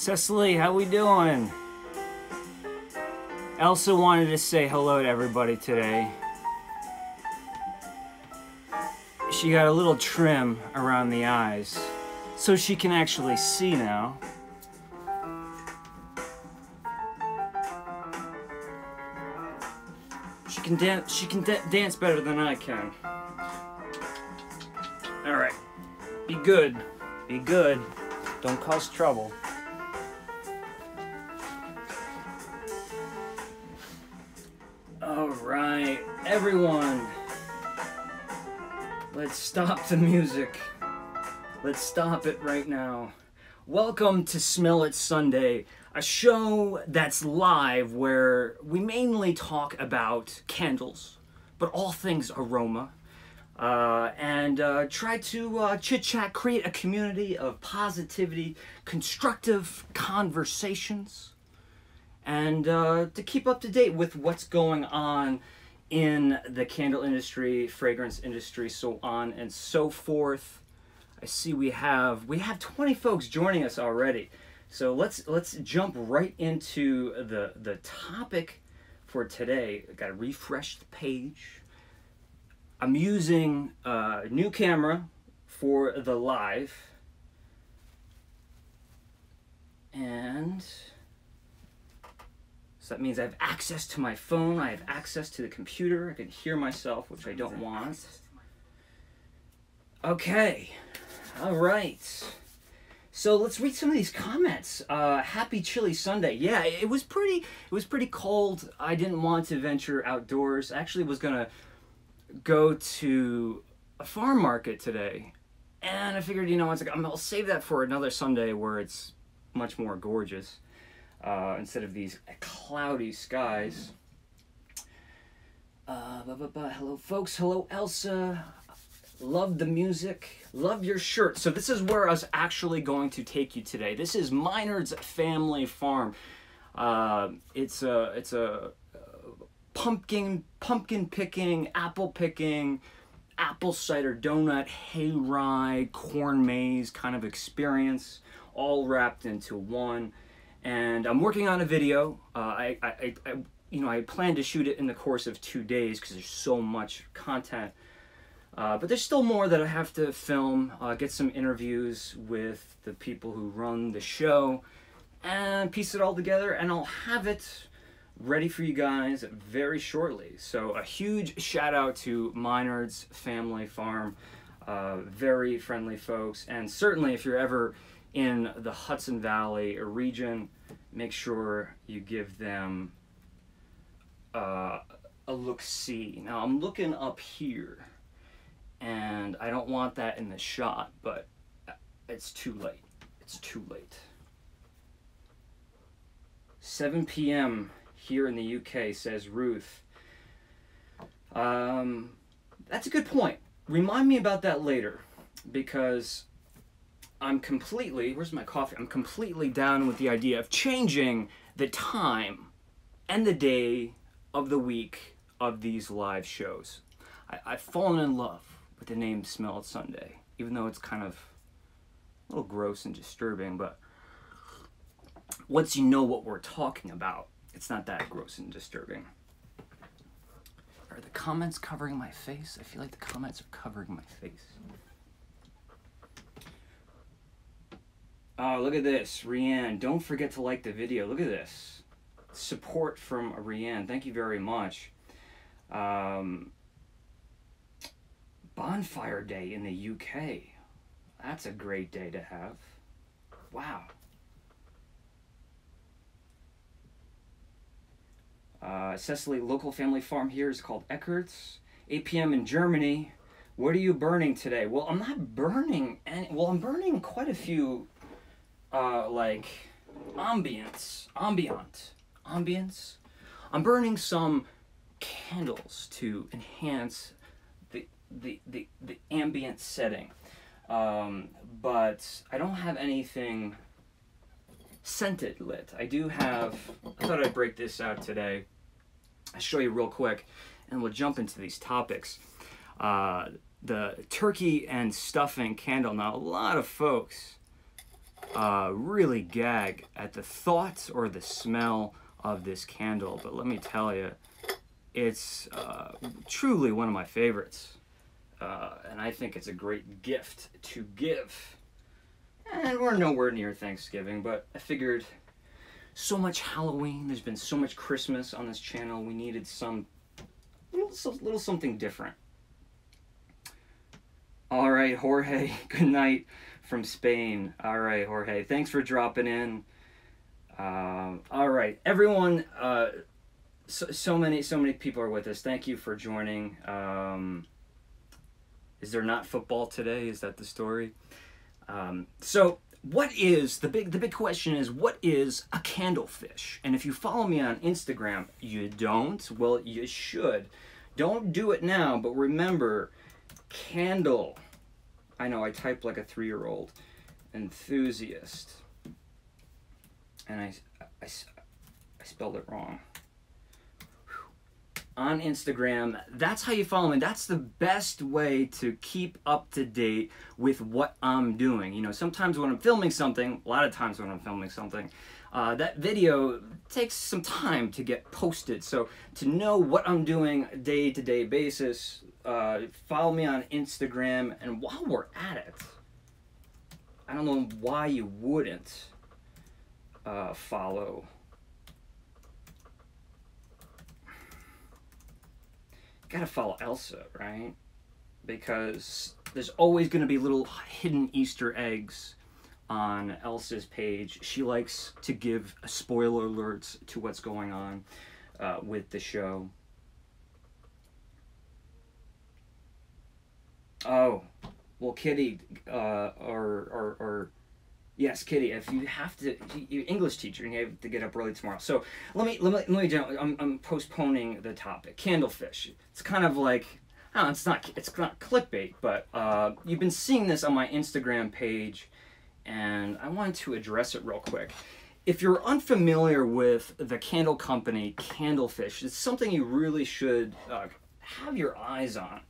Cecily, how we doing? Elsa wanted to say hello to everybody today. She got a little trim around the eyes, so she can actually see now. She can dance. She can da- dance better than I can. All right, be good. Be good. Don't cause trouble. The music. Let's stop it right now. Welcome to Smell It Sunday, a show that's live where we mainly talk about candles, but all things aroma. Uh, and uh, try to uh, chit chat, create a community of positivity, constructive conversations, and uh, to keep up to date with what's going on in the candle industry, fragrance industry, so on and so forth. I see we have we have 20 folks joining us already. So let's let's jump right into the the topic for today. I got to refresh the page. I'm using a new camera for the live. And so that means I have access to my phone, I have access to the computer, I can hear myself, which I don't want. Okay, all right. So let's read some of these comments. Uh, happy chilly Sunday. Yeah, it was pretty. It was pretty cold. I didn't want to venture outdoors. Actually, was gonna go to a farm market today, and I figured, you know, it's like I'll save that for another Sunday where it's much more gorgeous uh, instead of these cloudy skies. Uh. Hello, folks. Hello, Elsa. Love the music. Love your shirt. So this is where I was actually going to take you today. This is Minard's Family Farm. Uh, it's a it's a pumpkin pumpkin picking, apple picking, apple cider donut, hayride, corn maze kind of experience, all wrapped into one. And I'm working on a video. Uh, I, I, I, you know, I plan to shoot it in the course of two days because there's so much content. Uh, but there's still more that I have to film, uh, get some interviews with the people who run the show, and piece it all together, and I'll have it ready for you guys very shortly. So a huge shout out to Minard's Family Farm, uh, very friendly folks, and certainly if you're ever in the Hudson Valley region, make sure you give them uh, a look see. Now I'm looking up here, and I don't want that in the shot, but it's too late. It's too late. 7 p.m here in the UK, says Ruth. Um, that's a good point. Remind me about that later because I'm completely, where's my coffee? I'm completely down with the idea of changing the time and the day of the week of these live shows. I, I've fallen in love with the name Smell Sunday, even though it's kind of a little gross and disturbing, but once you know what we're talking about, it's not that gross and disturbing. Are the comments covering my face? I feel like the comments are covering my face. Oh, look at this. Rianne, don't forget to like the video. Look at this. Support from Rianne. Thank you very much. Um, Bonfire Day in the UK. That's a great day to have. Wow. Uh, Cecily, local family farm here is called Eckert's. 8 p.m. in Germany. What are you burning today? Well, I'm not burning any. Well, I'm burning quite a few, uh, like, ambience, ambient, ambience. I'm burning some candles to enhance the the the, the ambient setting. Um, but I don't have anything scented lit. I do have, I thought I'd break this out today. I'll show you real quick and we'll jump into these topics. Uh, the turkey and stuffing candle. Now, a lot of folks uh, really gag at the thoughts or the smell of this candle. But let me tell you, it's uh, truly one of my favorites. Uh, and I think it's a great gift to give. And we're nowhere near Thanksgiving, but I figured so much Halloween, there's been so much Christmas on this channel, we needed some little, little something different. All right, Jorge, good night from Spain. All right, Jorge, thanks for dropping in. Um, all right, everyone, uh, so, so many, so many people are with us. Thank you for joining. Um, is there not football today? Is that the story? Um, so what is the big the big question is what is a candlefish and if you follow me on instagram you don't well you should don't do it now but remember candle i know i type like a three-year-old enthusiast and I, I, I spelled it wrong on Instagram. That's how you follow me. That's the best way to keep up to date with what I'm doing. You know, sometimes when I'm filming something, a lot of times when I'm filming something, uh, that video takes some time to get posted. So to know what I'm doing day to day basis, uh, follow me on Instagram. And while we're at it, I don't know why you wouldn't uh, follow gotta follow Elsa, right? Because there's always gonna be little hidden Easter eggs on Elsa's page. She likes to give spoiler alerts to what's going on uh, with the show. Oh, well, Kitty, uh, or, or, or Yes, Kitty. If you have to, you English teacher, and you have to get up early tomorrow. So let me let me let me. I'm, I'm postponing the topic. Candlefish. It's kind of like, oh, it's not it's not clickbait, but uh, you've been seeing this on my Instagram page, and I wanted to address it real quick. If you're unfamiliar with the candle company Candlefish, it's something you really should uh, have your eyes on,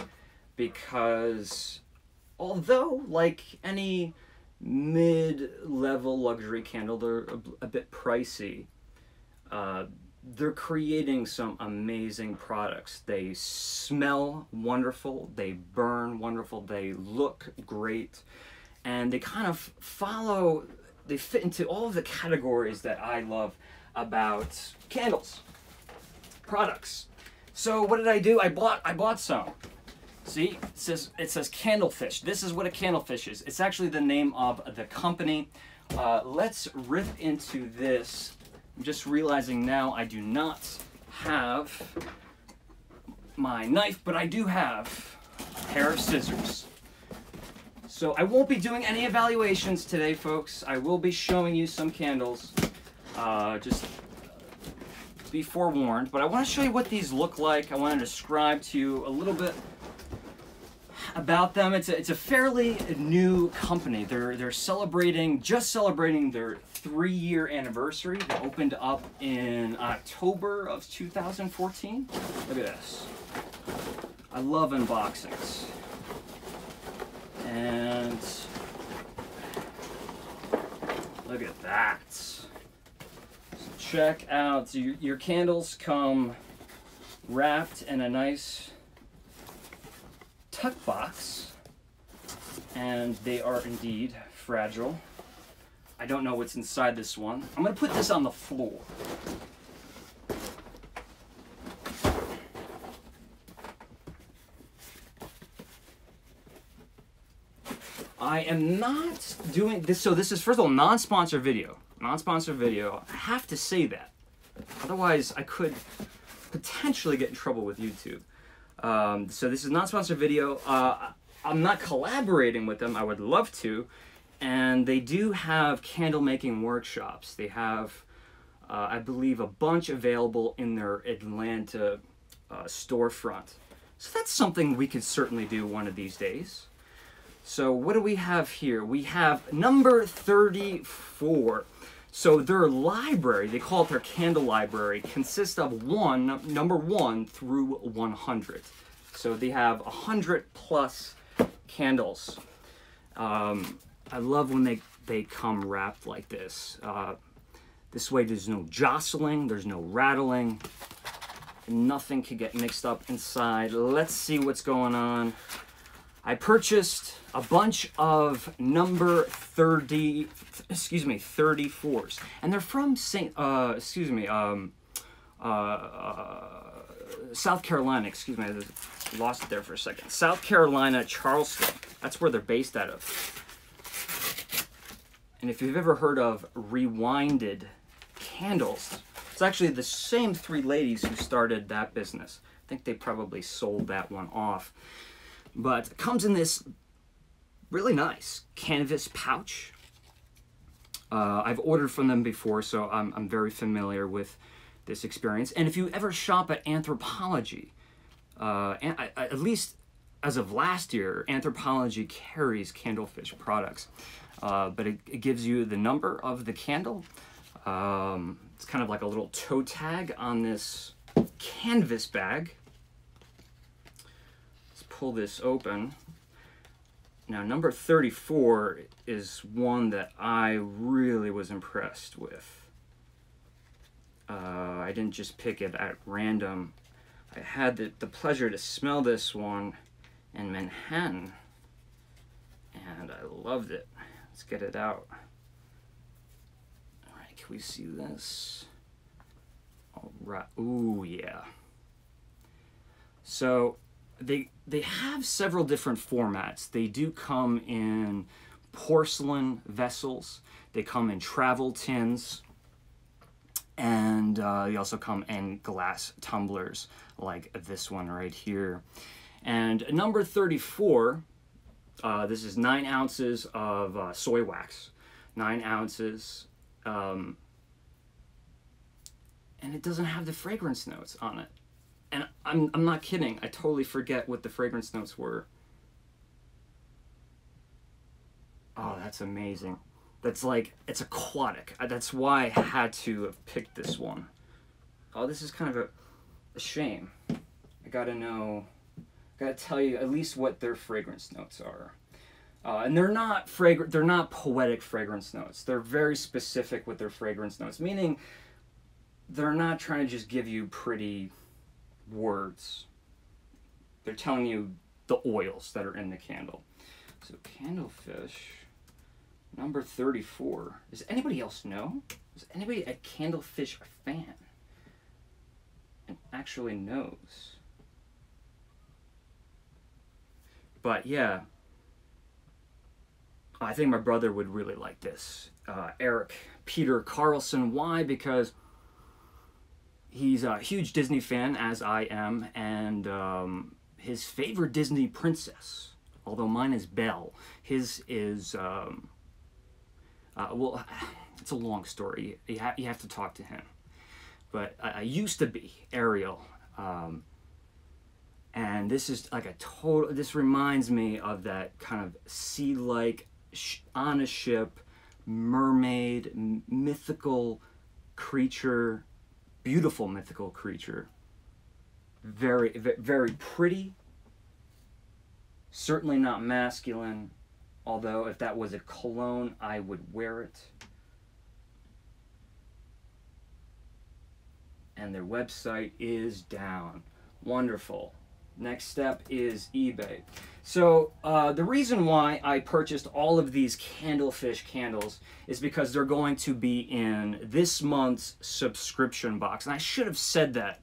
because although like any mid-level luxury candle. They're a, a bit pricey. Uh, they're creating some amazing products. They smell wonderful, they burn wonderful, they look great, and they kind of follow, they fit into all of the categories that I love about candles, products. So what did I do? I bought I bought some. See, it says, it says candlefish. This is what a candlefish is. It's actually the name of the company. Uh, let's rip into this. I'm just realizing now I do not have my knife, but I do have a pair of scissors. So I won't be doing any evaluations today, folks. I will be showing you some candles. Uh, just be forewarned. But I want to show you what these look like. I want to describe to you a little bit about them. It's a, it's a fairly new company. They're they're celebrating just celebrating their three year anniversary. They opened up in October of 2014. Look at this. I love unboxings. And look at that. So check out your, your candles come wrapped in a nice tuck box, and they are indeed fragile. I don't know what's inside this one. I'm to put this on the floor. I am not doing this. So this is, first of all, non-sponsor video. Non-sponsor video. I have to say that. Otherwise, I could potentially get in trouble with YouTube. Um, so this is non-sponsored video. Uh, I'm not collaborating with them. I would love to. And they do have candle making workshops. They have, uh, I believe, a bunch available in their Atlanta uh, storefront. So that's something we could certainly do one of these days. So what do we have here? We have number 34. So their library, they call it their candle library, consists of one, number one through 100. So they have 100 plus candles. Um, I love when they they come wrapped like this. Uh, this way there's no jostling, there's no rattling, nothing can get mixed up inside. Let's see what's going on. I purchased a bunch of number 30, excuse me, 34s. And they're from St., uh, excuse me, um, uh, uh, South Carolina, excuse me, I lost it there for a second. South Carolina, Charleston. That's where they're based out of. And if you've ever heard of Rewined Candles, it's actually the same three ladies who started that business. I think they probably sold that one off. But it comes in this really nice canvas pouch. Uh, I've ordered from them before, so I'm, I'm very familiar with this experience. And if you ever shop at Anthropologie, uh, at least as of last year, Anthropologie carries Candlefish products. Uh, but it, it, gives you the number of the candle. Um, it's kind of like a little toe tag on this canvas bag. Let's pull this open. Now, number 34 is one that I really was impressed with. Uh, I didn't just pick it at random. I had the, the pleasure to smell this one in Manhattan, and I loved it. Let's get it out. All right, can we see this? All right. Ooh, yeah. So they they have several different formats. They do come in porcelain vessels. They come in travel tins. And uh, they also come in glass tumblers like this one right here. And number 34 uh, this is nine ounces of uh, soy wax, nine ounces, um, and it doesn't have the fragrance notes on it. And I'm, I'm not kidding, I totally forget what the fragrance notes were. Oh, that's amazing. That's like, it's aquatic. Uh, that's why I had to have picked this one. Oh, this is kind of a, a shame. I gotta know gotta tell you at least what their fragrance notes are. Uh, and they're not fragrant, they're not poetic fragrance notes. They're very specific with their fragrance notes, meaning they're not trying to just give you pretty words. They're telling you the oils that are in the candle. So Candlefish, number 34. Does anybody else know? Is anybody a Candlefish fan? And actually knows? But yeah, I think my brother would really like this. Uh, Eric Peter Carlson. Why? Because he's a huge Disney fan, as I am, and um, his favorite Disney princess, although mine is Belle, his is, um, uh, well, it's a long story. You, ha- you have to talk to him. But I, I used to be Ariel. Um, and this is like a total this reminds me of that kind of sea like on a ship mermaid mythical creature beautiful mythical creature. Very very pretty. Certainly not masculine although if that was a cologne i would wear it. And their website is down. Wonderful Next step is eBay. So uh, the reason why I purchased all of these Candlefish candles is because they're going to be in this month's subscription box. And I should have said that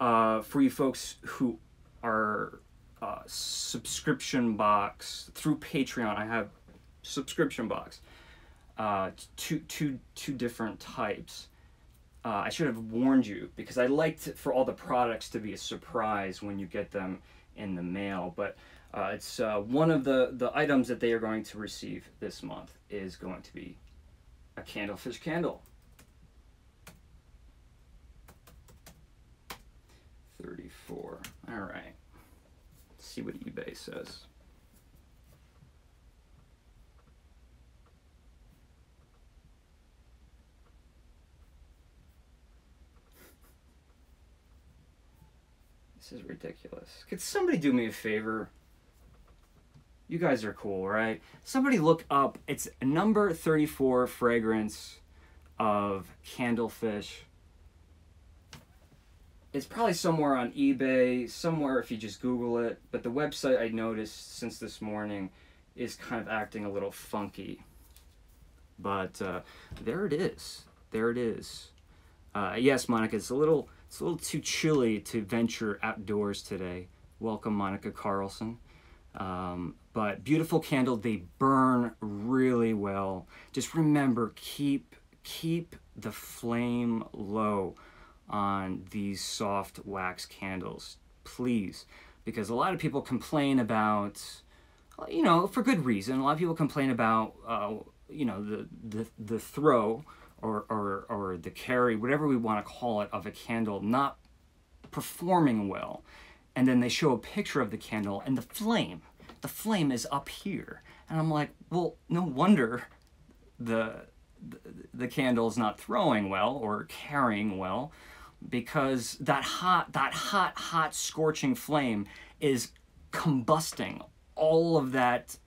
uh, for you folks who are uh, subscription box through Patreon. I have subscription box, uh, two, two, two different types. Uh, I should have warned you because I liked for all the products to be a surprise when you get them in the mail. But uh, it's uh, one of the, the items that they are going to receive this month is going to be a candlefish candle. 34. All right. Let's see what eBay says. This is ridiculous. Could somebody do me a favor? You guys are cool, right? Somebody look up, it's number 34 fragrance of Candlefish. It's probably somewhere on eBay, somewhere if you just Google it. But the website I noticed since this morning is kind of acting a little funky. But uh, there it is. There it is. Uh, yes, Monica, it's a little it's a little too chilly to venture outdoors today. Welcome, Monica Carlson. Um, but beautiful candle, they burn really well. Just remember, keep keep the flame low on these soft wax candles, please, because a lot of people complain about, you know, for good reason. A lot of people complain about, uh, you know, the the the throw or or or the carry, whatever we want to call it, of a candle not performing well, and then they show a picture of the candle and the flame, the flame is up here, and I'm like, well, no wonder the the, the candle is not throwing well or carrying well because that hot that hot hot scorching flame is combusting all of that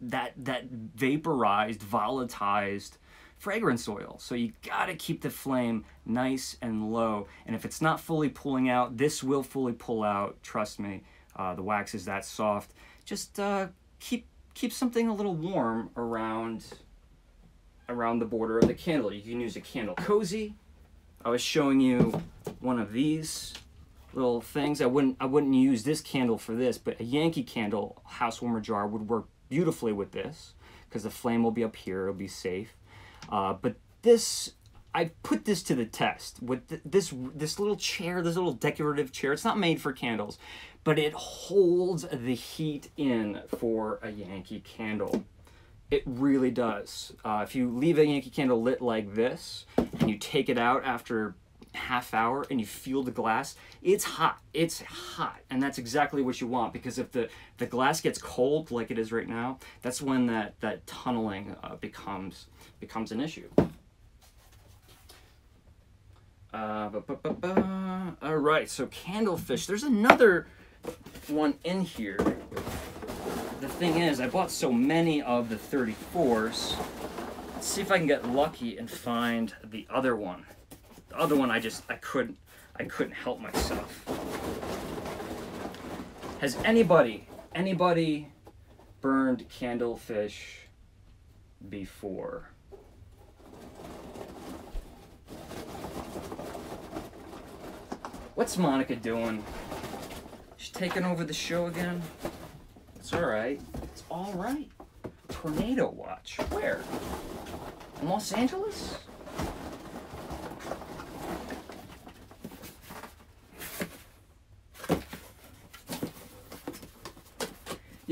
that that vaporized volatilized fragrance oil so you got to keep the flame nice and low and if it's not fully pulling out this will fully pull out trust me uh, the wax is that soft just uh, keep keep something a little warm around around the border of the candle you can use a candle cozy I was showing you one of these little things. I wouldn't I wouldn't use this candle for this, but a Yankee candle house warmer jar would work beautifully with this because the flame will be up here. It'll be safe. Uh, but this I put this to the test with th this this little chair, this little decorative chair. It's not made for candles, but it holds the heat in for a Yankee candle. It really does. Uh, if you leave a Yankee candle lit like this and you take it out after half hour and you feel the glass, it's hot. It's hot. And that's exactly what you want because if the, the glass gets cold like it is right now, that's when that, that tunneling uh, becomes, becomes an issue. Uh, All right, so candlefish. There's another one in here the thing is, I bought so many of the 34s. Let's see if I can get lucky and find the other one. The other one I just, I couldn't, I couldn't help myself. Has anybody, anybody burned candlefish before? What's Monica doing? She's taking over the show again? It's all right. It's all right. Tornado watch. Where? In Los Angeles?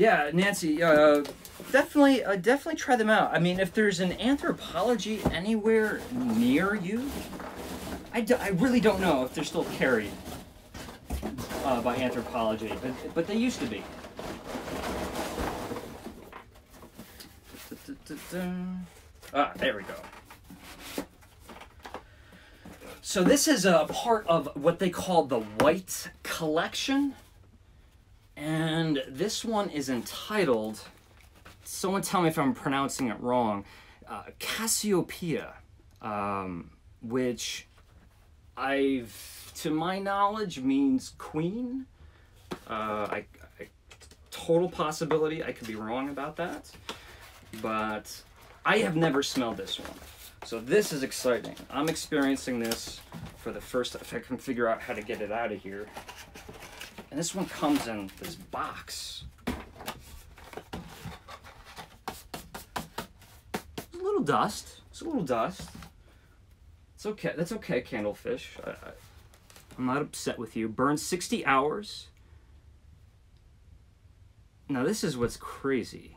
Yeah, Nancy. Uh, definitely, uh, definitely try them out. I mean, if there's an Anthropologie anywhere near you, I, I really don't know if they're still carried uh, by Anthropologie, but, but they used to be. Ah, there we go. So this is a part of what they call the White Collection. And this one is entitled, someone tell me if I'm pronouncing it wrong, uh, Cassiopeia, um, which I've, to my knowledge, means queen. Uh, I, I, total possibility I could be wrong about that but I have never smelled this one. So this is exciting. I'm experiencing this for the first if I can figure out how to get it out of here. And this one comes in this box. a little dust. It's a little dust. It's okay. That's okay, Candlefish. I, I, I'm not upset with you. Burn 60 hours. Now this is what's crazy.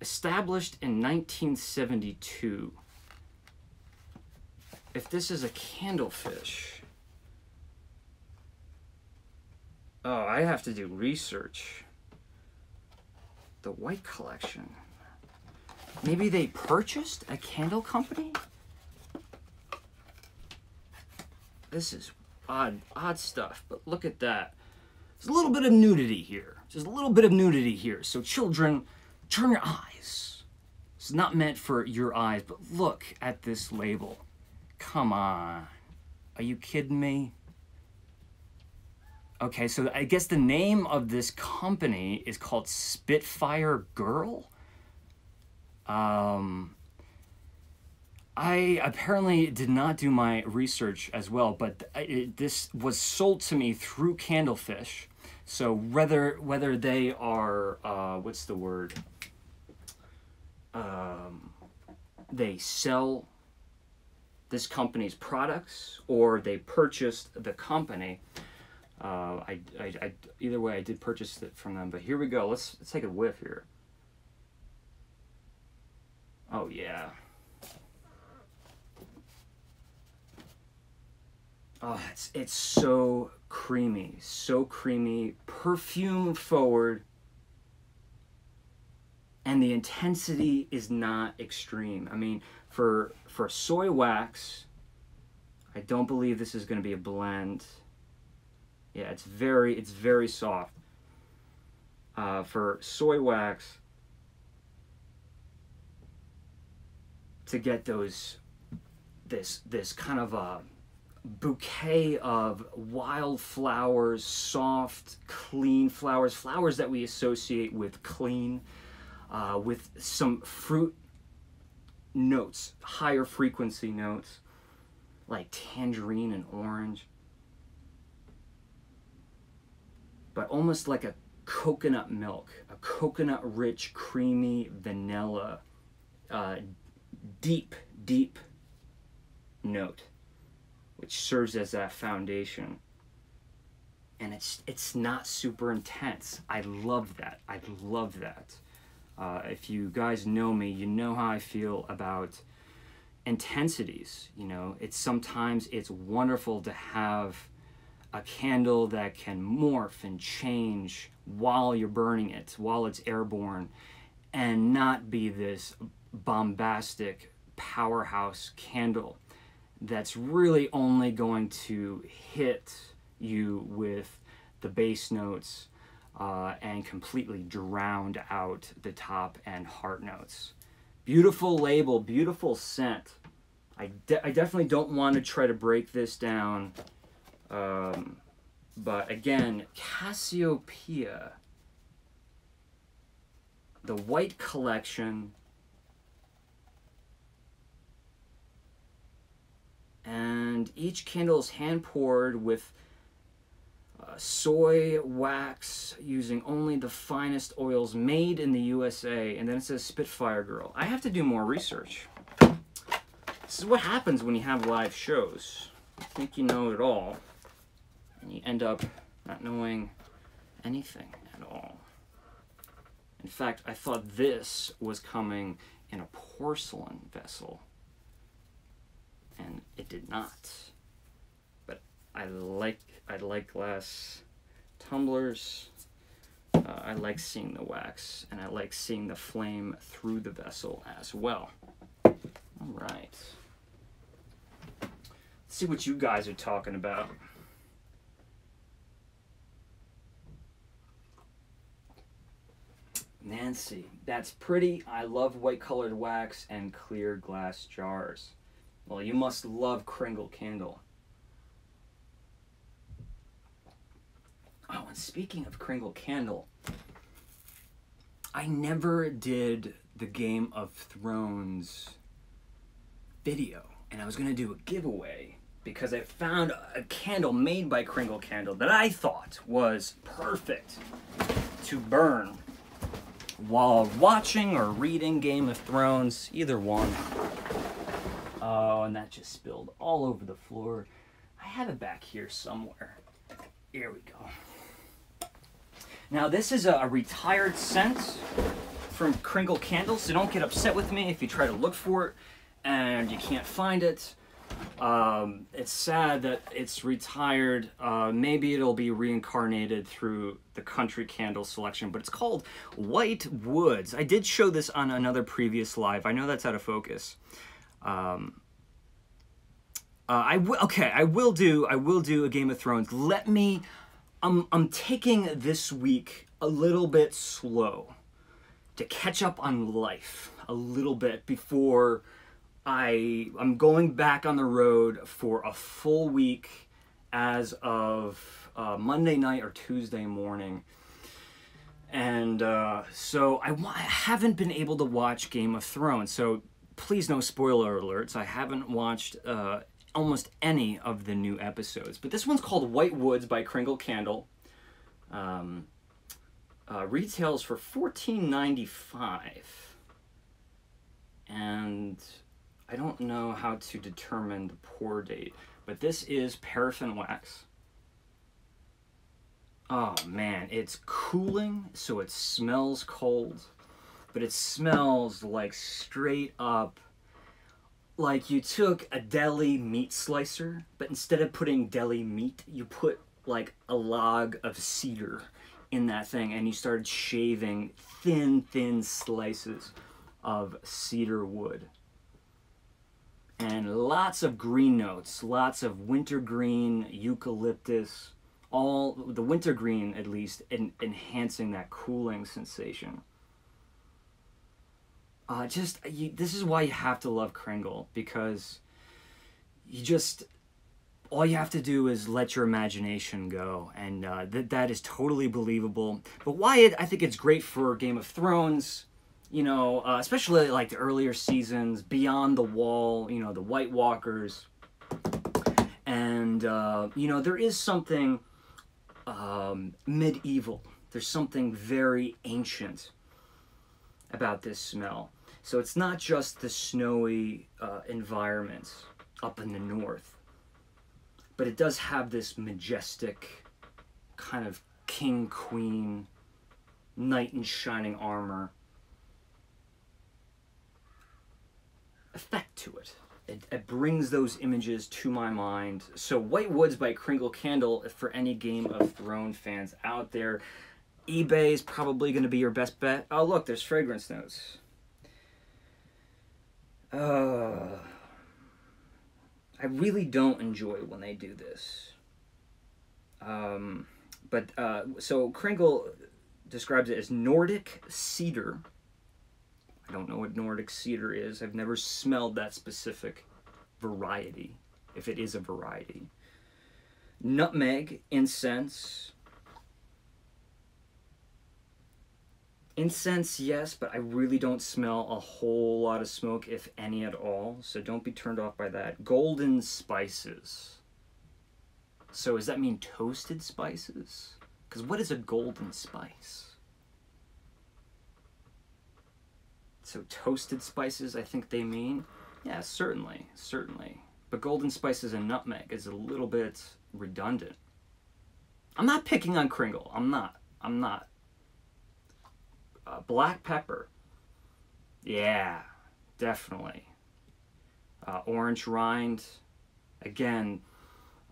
Established in 1972. If this is a candlefish, oh, I have to do research. The White Collection. Maybe they purchased a candle company? This is odd, odd stuff, but look at that. there's a little bit of nudity here. There's a little bit of nudity here. So children, turn your eyes. It's not meant for your eyes, but look at this label. Come on. Are you kidding me? Okay, so I guess the name of this company is called Spitfire Girl. Um, I apparently did not do my research as well, but it, this was sold to me through Candlefish. So whether whether they are uh, what's the word? Um, they sell this company's products or they purchased the company. Uh, I, I, I, either way, I did purchase it from them. But here we go. Let's let's take a whiff here. Oh yeah. Oh, it's it's so creamy, so creamy, perfume forward, and the intensity is not extreme. I mean, for for soy wax, I don't believe this is going to be a blend. Yeah, it's very it's very soft. Uh, for soy wax, to get those this this kind of a bouquet of wild flowers, soft, clean flowers, flowers that we associate with clean, uh, with some fruit notes, higher frequency notes, like tangerine and orange. But almost like a coconut milk, a coconut rich, creamy vanilla, uh, deep, deep note which serves as that foundation. And it's it's not super intense. I love that. I love that. Uh, if you guys know me, you know how I feel about intensities. You know, it's sometimes it's wonderful to have a candle that can morph and change while you're burning it, while it's airborne, and not be this bombastic powerhouse candle that's really only going to hit you with the bass notes uh, and completely drowned out the top and heart notes. Beautiful label, beautiful scent. I, de I definitely don't want to try to break this down. Um, but again, Cassiopeia, the white collection, and each candle is hand poured with uh, soy wax using only the finest oils made in the USA. And then it says Spitfire Girl. I have to do more research. This is what happens when you have live shows. I think you know it all, and you end up not knowing anything at all. In fact, I thought this was coming in a porcelain vessel and it did not. But I like I like glass tumblers. Uh, I like seeing the wax, and I like seeing the flame through the vessel as well. All right. Let's see what you guys are talking about. Nancy, that's pretty. I love white colored wax and clear glass jars. Well, you must love Kringle Candle. Oh, and speaking of Kringle Candle, I never did the Game of Thrones video, and I was going to do a giveaway because I found a candle made by Kringle Candle that I thought was perfect to burn while watching or reading Game of Thrones, either one. Oh, and that just spilled all over the floor. I have it back here somewhere. Here we go. Now this is a, retired scent from Kringle Candles, so don't get upset with me if you try to look for it and you can't find it. Um, it's sad that it's retired. Uh, maybe it'll be reincarnated through the country candle selection, but it's called White Woods. I did show this on another previous live. I know that's out of focus. Um, uh, I will. Okay, I will do. I will do a Game of Thrones. Let me I'm, I'm taking this week a little bit slow to catch up on life a little bit before I I'm going back on the road for a full week as of uh, Monday night or Tuesday morning. And uh, so I, I haven't been able to watch Game of Thrones. So please, no spoiler alerts. I haven't watched uh, almost any of the new episodes. But this one's called White Woods by Kringle Candle. Um, uh, retails for fourteen ninety five, and I don't know how to determine the pour date, but this is paraffin wax. Oh man, it's cooling, so it smells cold, but it smells like straight up like you took a deli meat slicer, but instead of putting deli meat, you put like a log of cedar in that thing and you started shaving thin, thin slices of cedar wood. And lots of green notes, lots of wintergreen, eucalyptus, all the wintergreen at least, en enhancing that cooling sensation. Uh, just you, this is why you have to love Kringle because you just all you have to do is let your imagination go, and uh, that that is totally believable. But why it, I think it's great for Game of Thrones, you know, uh, especially like the earlier seasons, Beyond the Wall, you know, the White Walkers, and uh, you know there is something um, medieval. There's something very ancient about this smell. So it's not just the snowy uh, environment up in the north, but it does have this majestic kind of king queen knight in shining armor effect to it. It, it, brings those images to my mind. So White Woods by Kringle Candle, for any Game of Thrones fans out there, eBay is probably going to be your best bet. Oh look, there's fragrance notes. Uh, I really don't enjoy when they do this. Um, but uh, so Kringle describes it as Nordic cedar. I don't know what Nordic cedar is. I've never smelled that specific variety, if it is a variety. Nutmeg, incense, Incense, yes, but I really don't smell a whole lot of smoke, if any at all, so don't be turned off by that. Golden spices. So does that mean toasted spices? Because what is a golden spice? So toasted spices, I think they mean? Yeah, certainly, certainly. But golden spices and nutmeg is a little bit redundant. I'm not picking on Kringle. I'm not. I'm not uh, black pepper. Yeah, definitely. Uh, orange rind. Again,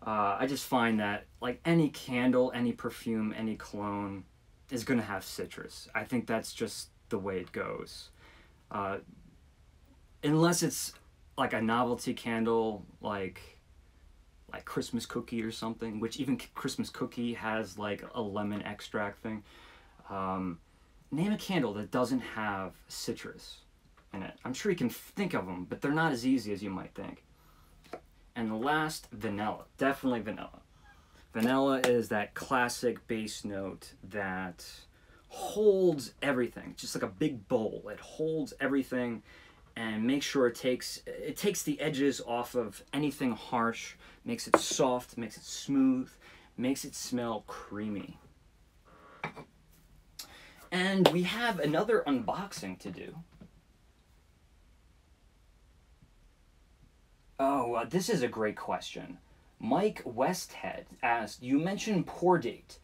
uh, I just find that like any candle, any perfume, any cologne is going to have citrus. I think that's just the way it goes. Uh, unless it's like a novelty candle, like like Christmas cookie or something, which even Christmas cookie has like a lemon extract thing. Um, name a candle that doesn't have citrus in it. I'm sure you can think of them, but they're not as easy as you might think. And the last, vanilla. Definitely vanilla. Vanilla is that classic base note that holds everything, just like a big bowl. It holds everything and makes sure it takes it takes the edges off of anything harsh, makes it soft, makes it smooth, makes it smell creamy. And we have another unboxing to do. Oh, uh, this is a great question. Mike Westhead asked, you mentioned pour date.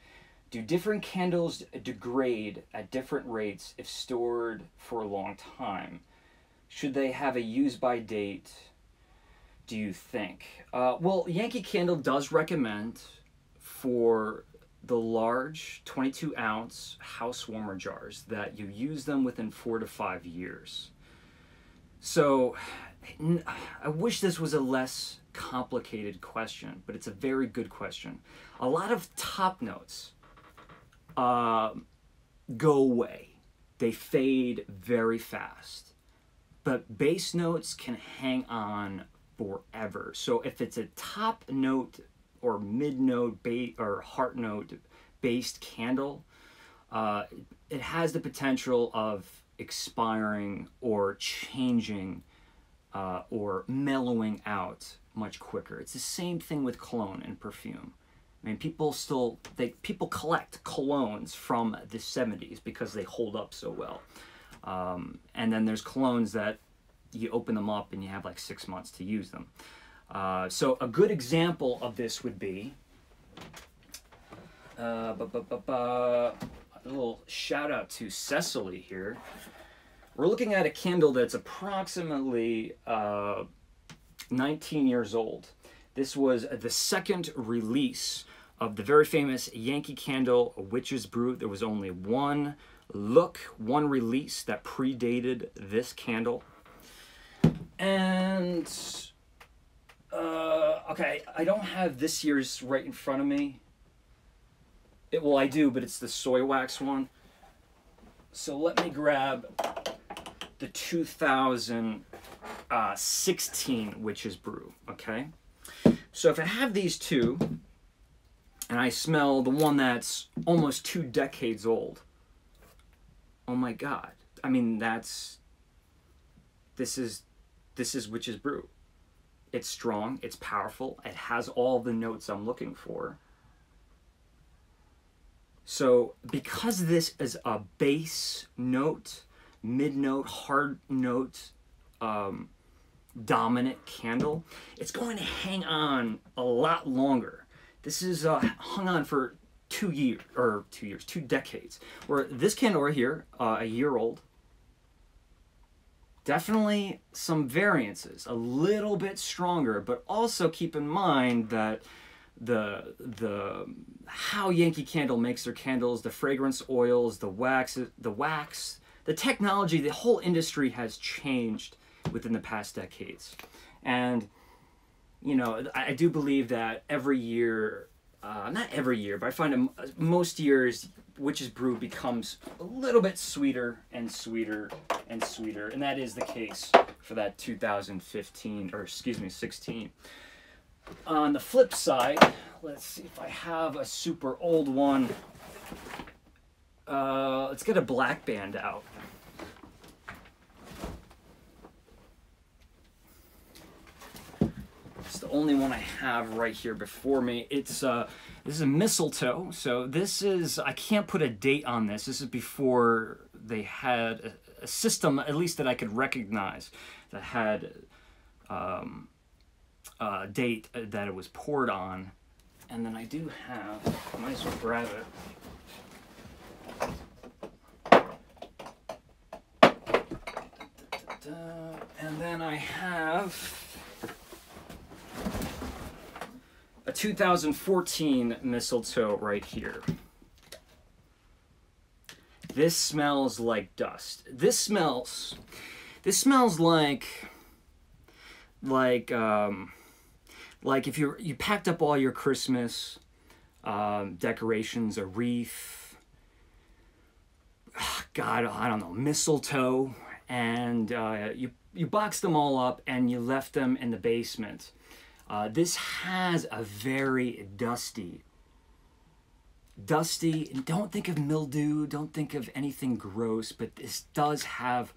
Do different candles degrade at different rates if stored for a long time? Should they have a use by date, do you think? Uh, well, Yankee Candle does recommend for the large 22 ounce house warmer jars that you use them within four to five years. So I wish this was a less complicated question, but it's a very good question. A lot of top notes uh, go away, they fade very fast. But base notes can hang on forever. So if it's a top note or mid note or heart note based candle, uh, it has the potential of expiring or changing uh, or mellowing out much quicker. It's the same thing with cologne and perfume. I mean, people still they people collect colognes from the 70s because they hold up so well. Um, and then there's colognes that you open them up and you have like six months to use them. Uh, so a good example of this would be uh, a little shout out to Cecily here. We're looking at a candle that's approximately uh, 19 years old. This was the second release of the very famous Yankee Candle Witch's Brew. There was only one look, one release that predated this candle. And, uh, okay, I don't have this year's right in front of me. It, well, I do, but it's the soy wax one. So let me grab the 2016 Witch's Brew, okay? So if I have these two, and I smell the one that's almost two decades old, oh my god. I mean, that's, this is, this is Witch's Brew. It's strong, it's powerful, it has all the notes I'm looking for. So because this is a base note, mid note, heart note, um, dominant candle, it's going to hang on a lot longer. This is uh, hung on for two years, or two years, two decades. Where this candle right here, uh, a year old, definitely some variances, a little bit stronger, but also keep in mind that the the how Yankee Candle makes their candles, the fragrance oils, the wax, the wax, the technology, the whole industry has changed within the past decades. And, you know, I, do believe that every year, uh, not every year, but I find most years, Witch's Brew becomes a little bit sweeter and sweeter and sweeter. And that is the case for that 2015, or excuse me, 16. On the flip side, let's see if I have a super old one. Uh, let's get a black band out. The only one I have right here before me. It's uh, this is a mistletoe. So this is I can't put a date on this. This is before they had a, a system, at least that I could recognize, that had um, a date that it was poured on. And then I do have. I might as well grab it. And then I have a 2014 mistletoe right here. This smells like dust. This smells, this smells like, like, um, like if you you packed up all your Christmas um, decorations, a wreath, God, I don't know, mistletoe, and uh, you you boxed them all up and you left them in the basement uh, this has a very dusty, dusty, don't think of mildew, don't think of anything gross, but this does have,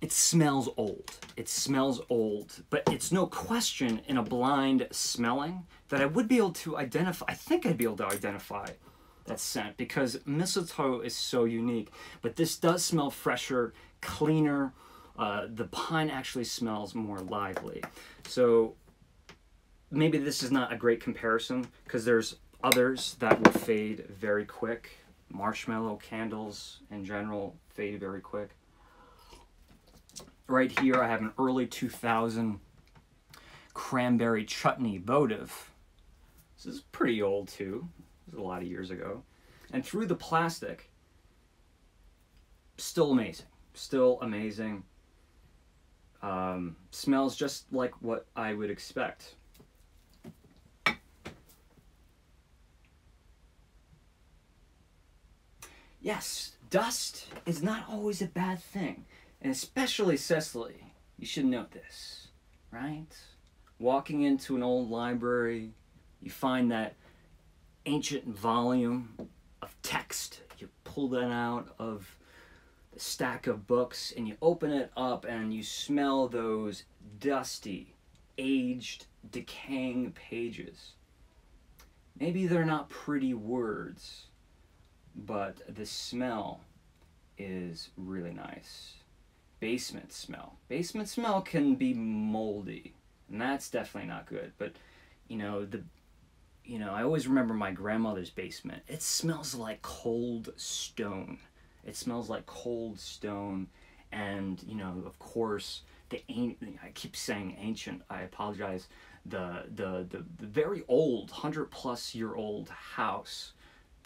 it smells old. It smells old, but it's no question in a blind smelling that I would be able to identify, I think I'd be able to identify that scent because mistletoe is so unique. But this does smell fresher, cleaner. Uh, the pine actually smells more lively. So maybe this is not a great comparison because there's others that will fade very quick. Marshmallow candles in general fade very quick. Right here I have an early 2000 cranberry chutney votive. This is pretty old too. This is a lot of years ago. And through the plastic, still amazing. Still amazing. Um, smells just like what I would expect. Yes, dust is not always a bad thing. And especially Cecily, you should note this, right? Walking into an old library, you find that ancient volume of text. You pull that out of the stack of books and you open it up and you smell those dusty, aged, decaying pages. Maybe they're not pretty words, but the smell is really nice. Basement smell. Basement smell can be moldy, and that's definitely not good. But you know, the you know, I always remember my grandmother's basement. It smells like cold stone. It smells like cold stone, and you know, of course, the I keep saying ancient. I apologize. The the the, the very old, hundred plus year old house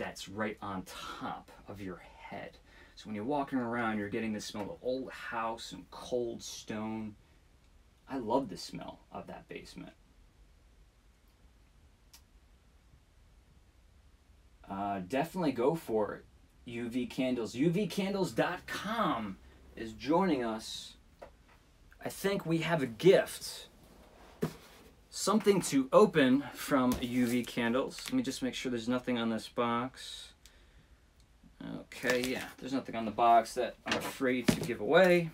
that's right on top of your head. So when you're walking around, you're getting the smell of old house and cold stone. I love the smell of that basement. Uh, definitely go for it. UV Candles. UVCandles.com is joining us. I think we have a gift. Something to open from UV Candles. Let me just make sure there's nothing on this box. Okay, yeah, there's nothing on the box that I'm afraid to give away.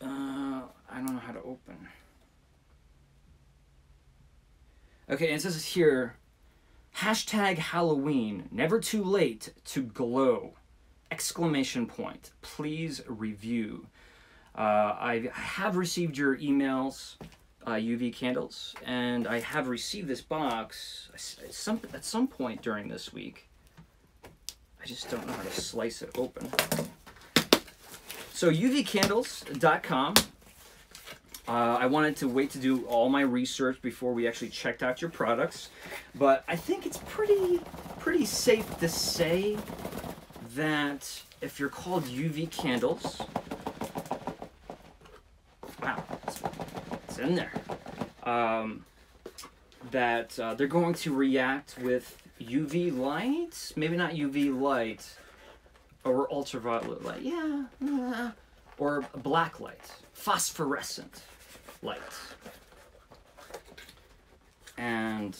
Uh, I don't know how to open. Okay, and it says here, Hashtag Halloween, never too late to glow. Exclamation point. Please review. Uh, I have received your emails, uh, UV candles, and I have received this box at some, at some point during this week. I just don't know how to slice it open. So uvcandles.com uh, I wanted to wait to do all my research before we actually checked out your products, but I think it's pretty pretty safe to say that if you're called UV candles, wow, it's, in there. Um, that uh, they're going to react with UV light, maybe not UV light, or ultraviolet light, yeah, or black light, phosphorescent light. And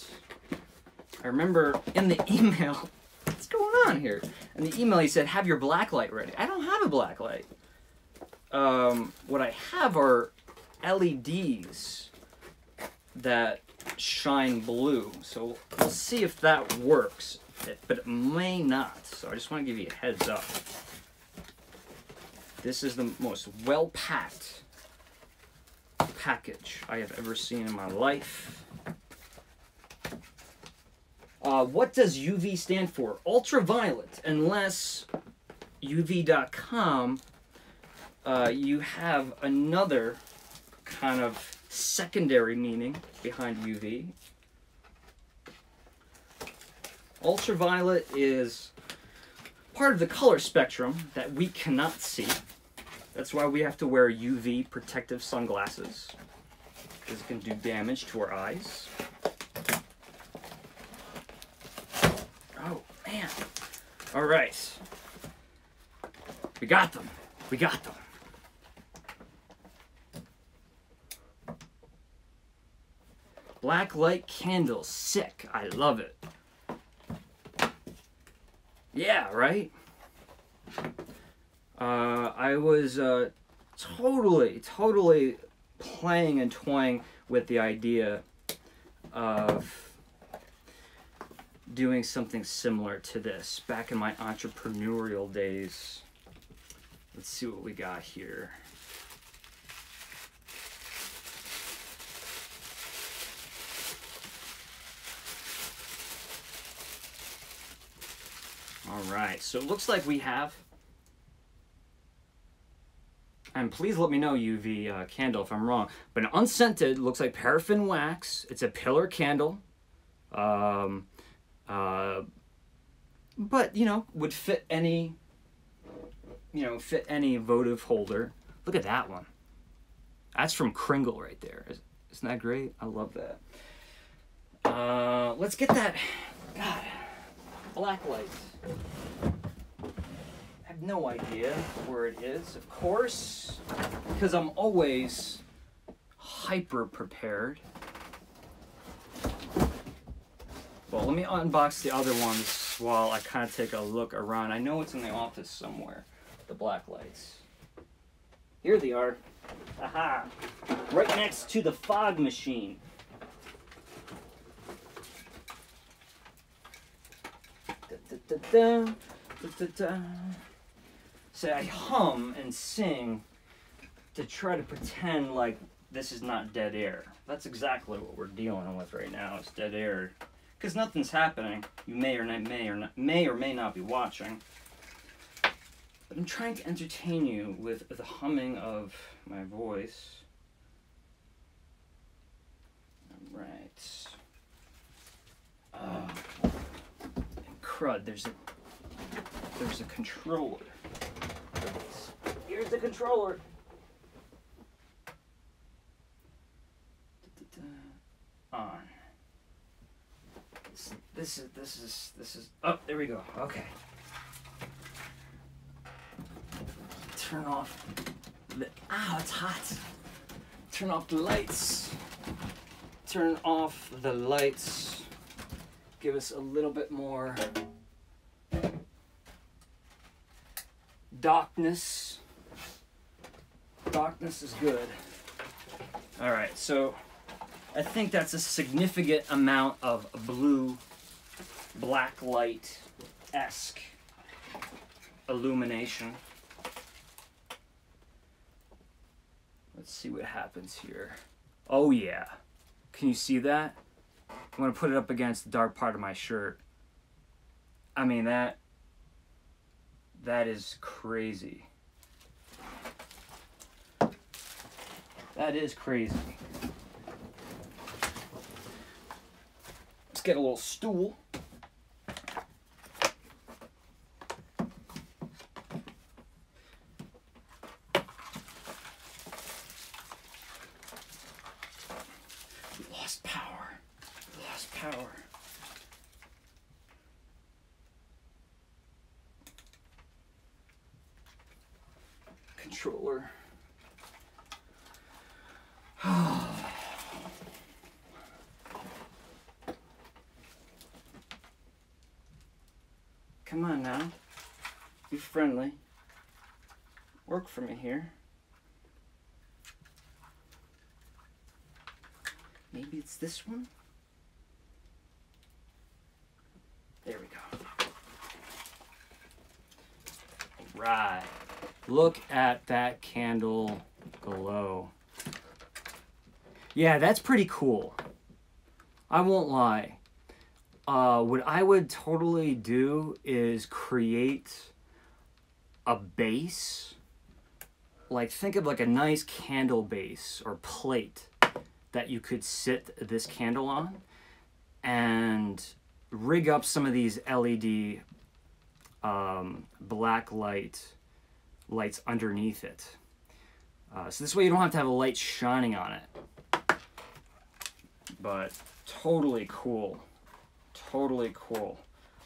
I remember in the email, what's going on here? In the email, he said, have your black light ready. I don't have a black light. Um, what I have are LEDs that shine blue. So we'll see if that works, but it may not. So I just want to give you a heads up. This is the most well-packed package I have ever seen in my life. Uh, what does UV stand for? Ultraviolet, unless UV.com, uh, you have another kind of secondary meaning behind UV. Ultraviolet is part of the color spectrum that we cannot see. That's why we have to wear UV protective sunglasses because it can do damage to our eyes. Oh, man. All right. We got them. We got them. Black light candles. Sick. I love it. Yeah, right? uh, I was uh, totally, totally playing and toying with the idea of doing something similar to this back in my entrepreneurial days. Let's see what we got here. All right, so it looks like we have and please let me know, UV uh, candle, if I'm wrong. But an unscented looks like paraffin wax. It's a pillar candle. Um, uh, but, you know, would fit any, you know, fit any votive holder Look at that one. That's from Kringle right there. Isn't that great? I love that. Uh, let's get that. God, black light. I have no idea where it is, of course, because I'm always hyper prepared. Well, let me unbox the other ones while I kind of take a look around. I know it's in the office somewhere, the black lights. Here they are. Aha! Right next to the fog machine. Da, da, da, Say, I hum and sing to try to pretend like this is not dead air. That's exactly what we're dealing with right now. It's dead air because nothing's happening. You may or may or not, may or may not be watching. But I'm trying to entertain you with the humming of my voice. All right. Oh, crud! There's a there's a controller. Here's the controller. On. This is this is this is oh there we go. Okay. Turn off the ow it's hot. Turn off the lights. Turn off the lights. Give us a little bit more darkness. Darkness is good. All right, so I think that's a significant amount of blue black light esque illumination. Let's see what happens here. Oh yeah. Can you see that? I'm gonna put it up against the dark part of my shirt. I mean that that is crazy. That is crazy. Let's get a little stool. controller. Come on now. Be friendly. Work for me here. Maybe it's this one? There we go. Right. Look at that candle glow. Yeah, that's pretty cool. I won't lie. Uh, what I would totally do is create a base. Like, think of like a nice candle base or plate that you could sit this candle on and rig up some of these LED um, black light lights underneath it. Uh, so this way you don't have to have a light shining on it. But totally cool. Totally cool.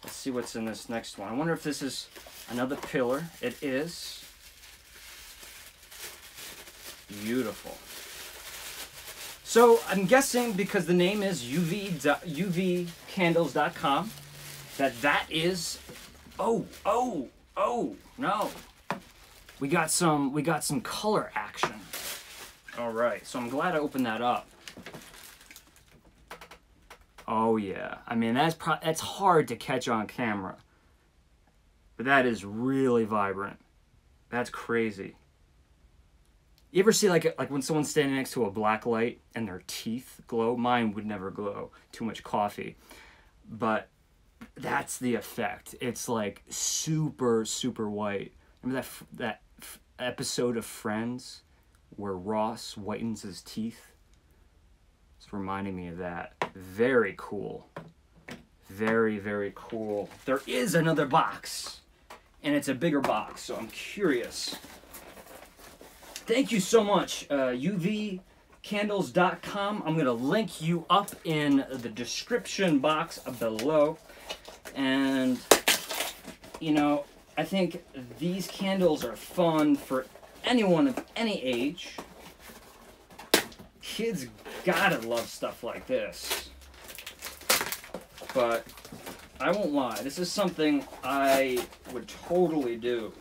Let's see what's in this next one. I wonder if this is another pillar. It is. Beautiful. So I'm guessing because the name is UV, UVcandles.com that that is, oh, oh, oh, no, we got some we got some color action. All right, so I'm glad I opened that up. Oh yeah, I mean that's that's hard to catch on camera, but that is really vibrant. That's crazy. You ever see like like when someone's standing next to a black light and their teeth glow? Mine would never glow. Too much coffee, but that's the effect. It's like super super white. Remember that that episode of Friends where Ross whitens his teeth. Reminding me of that. Very cool. Very, very cool. There is another box, and it's a bigger box, so I'm curious. thank you so much, uh, uvcandles.com. I'm going to link you up in the description box below. And, you know, I think these candles are fun for anyone of any age. Kids gotta love stuff like this. But I won't lie, this is something I would totally do.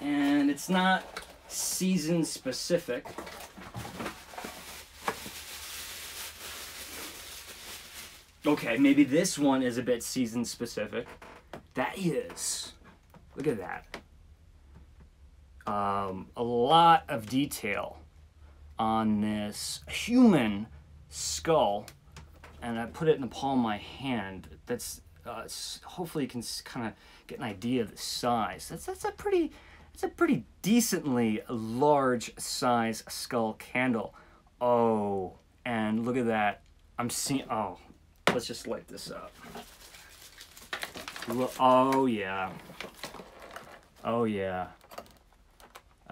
And it's not season specific. Okay, maybe this one is a bit season specific. That is. Look at that. Um, a lot of detail on this human skull, and I put it in the palm of my hand. That's uh, hopefully you can kind of get an idea of the size. That's that's a pretty it's a pretty decently large size skull candle. Oh, and look at that. I'm seeing. Oh, let's just light this up. Oh yeah. Oh yeah.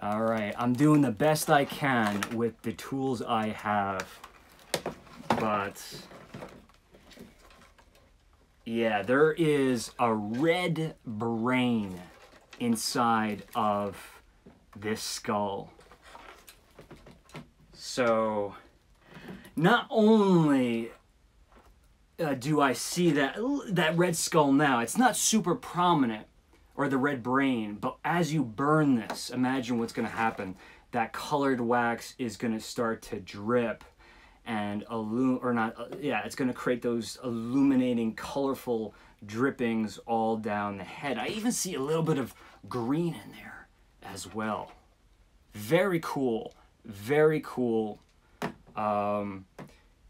All right, I'm doing the best I can with the tools I have. But yeah, there is a red brain inside of this skull. So not only uh, do I see that that red skull now, it's not super prominent, or the red brain. But as you burn this, imagine what's going to happen. That colored wax is going to start to drip and or not uh, yeah it's going to create those illuminating colorful drippings all down the head i even see a little bit of green in there as well very cool very cool um,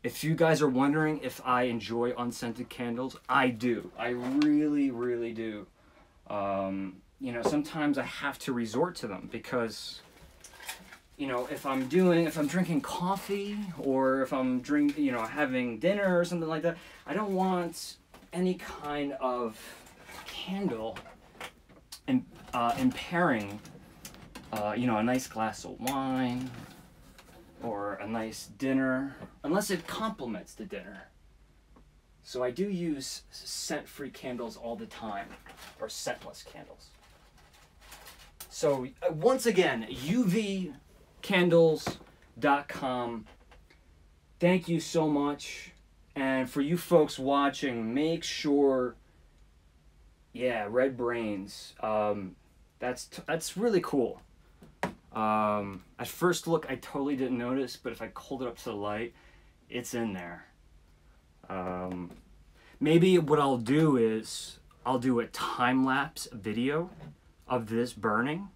if you guys are wondering if i enjoy unscented candles i do i really really do um, you know, sometimes I have to resort to them because, you know, if I'm doing, if I'm drinking coffee or if I'm drink, you know, having dinner or something like that, I don't want any kind of candle in, uh, impairing, uh, you know, a nice glass of wine or a nice dinner, unless it complements the dinner. So I do use scent-free candles all the time, or scentless candles. So uh, once again, uvcandles.com. Thank you so much. And for you folks watching, make sure, yeah, red brains. Um, that's that's really cool. Um, at first look, I totally didn't notice, but if I hold it up to the light, it's in there. Um, maybe what I'll do is I'll do a time lapse video of this burning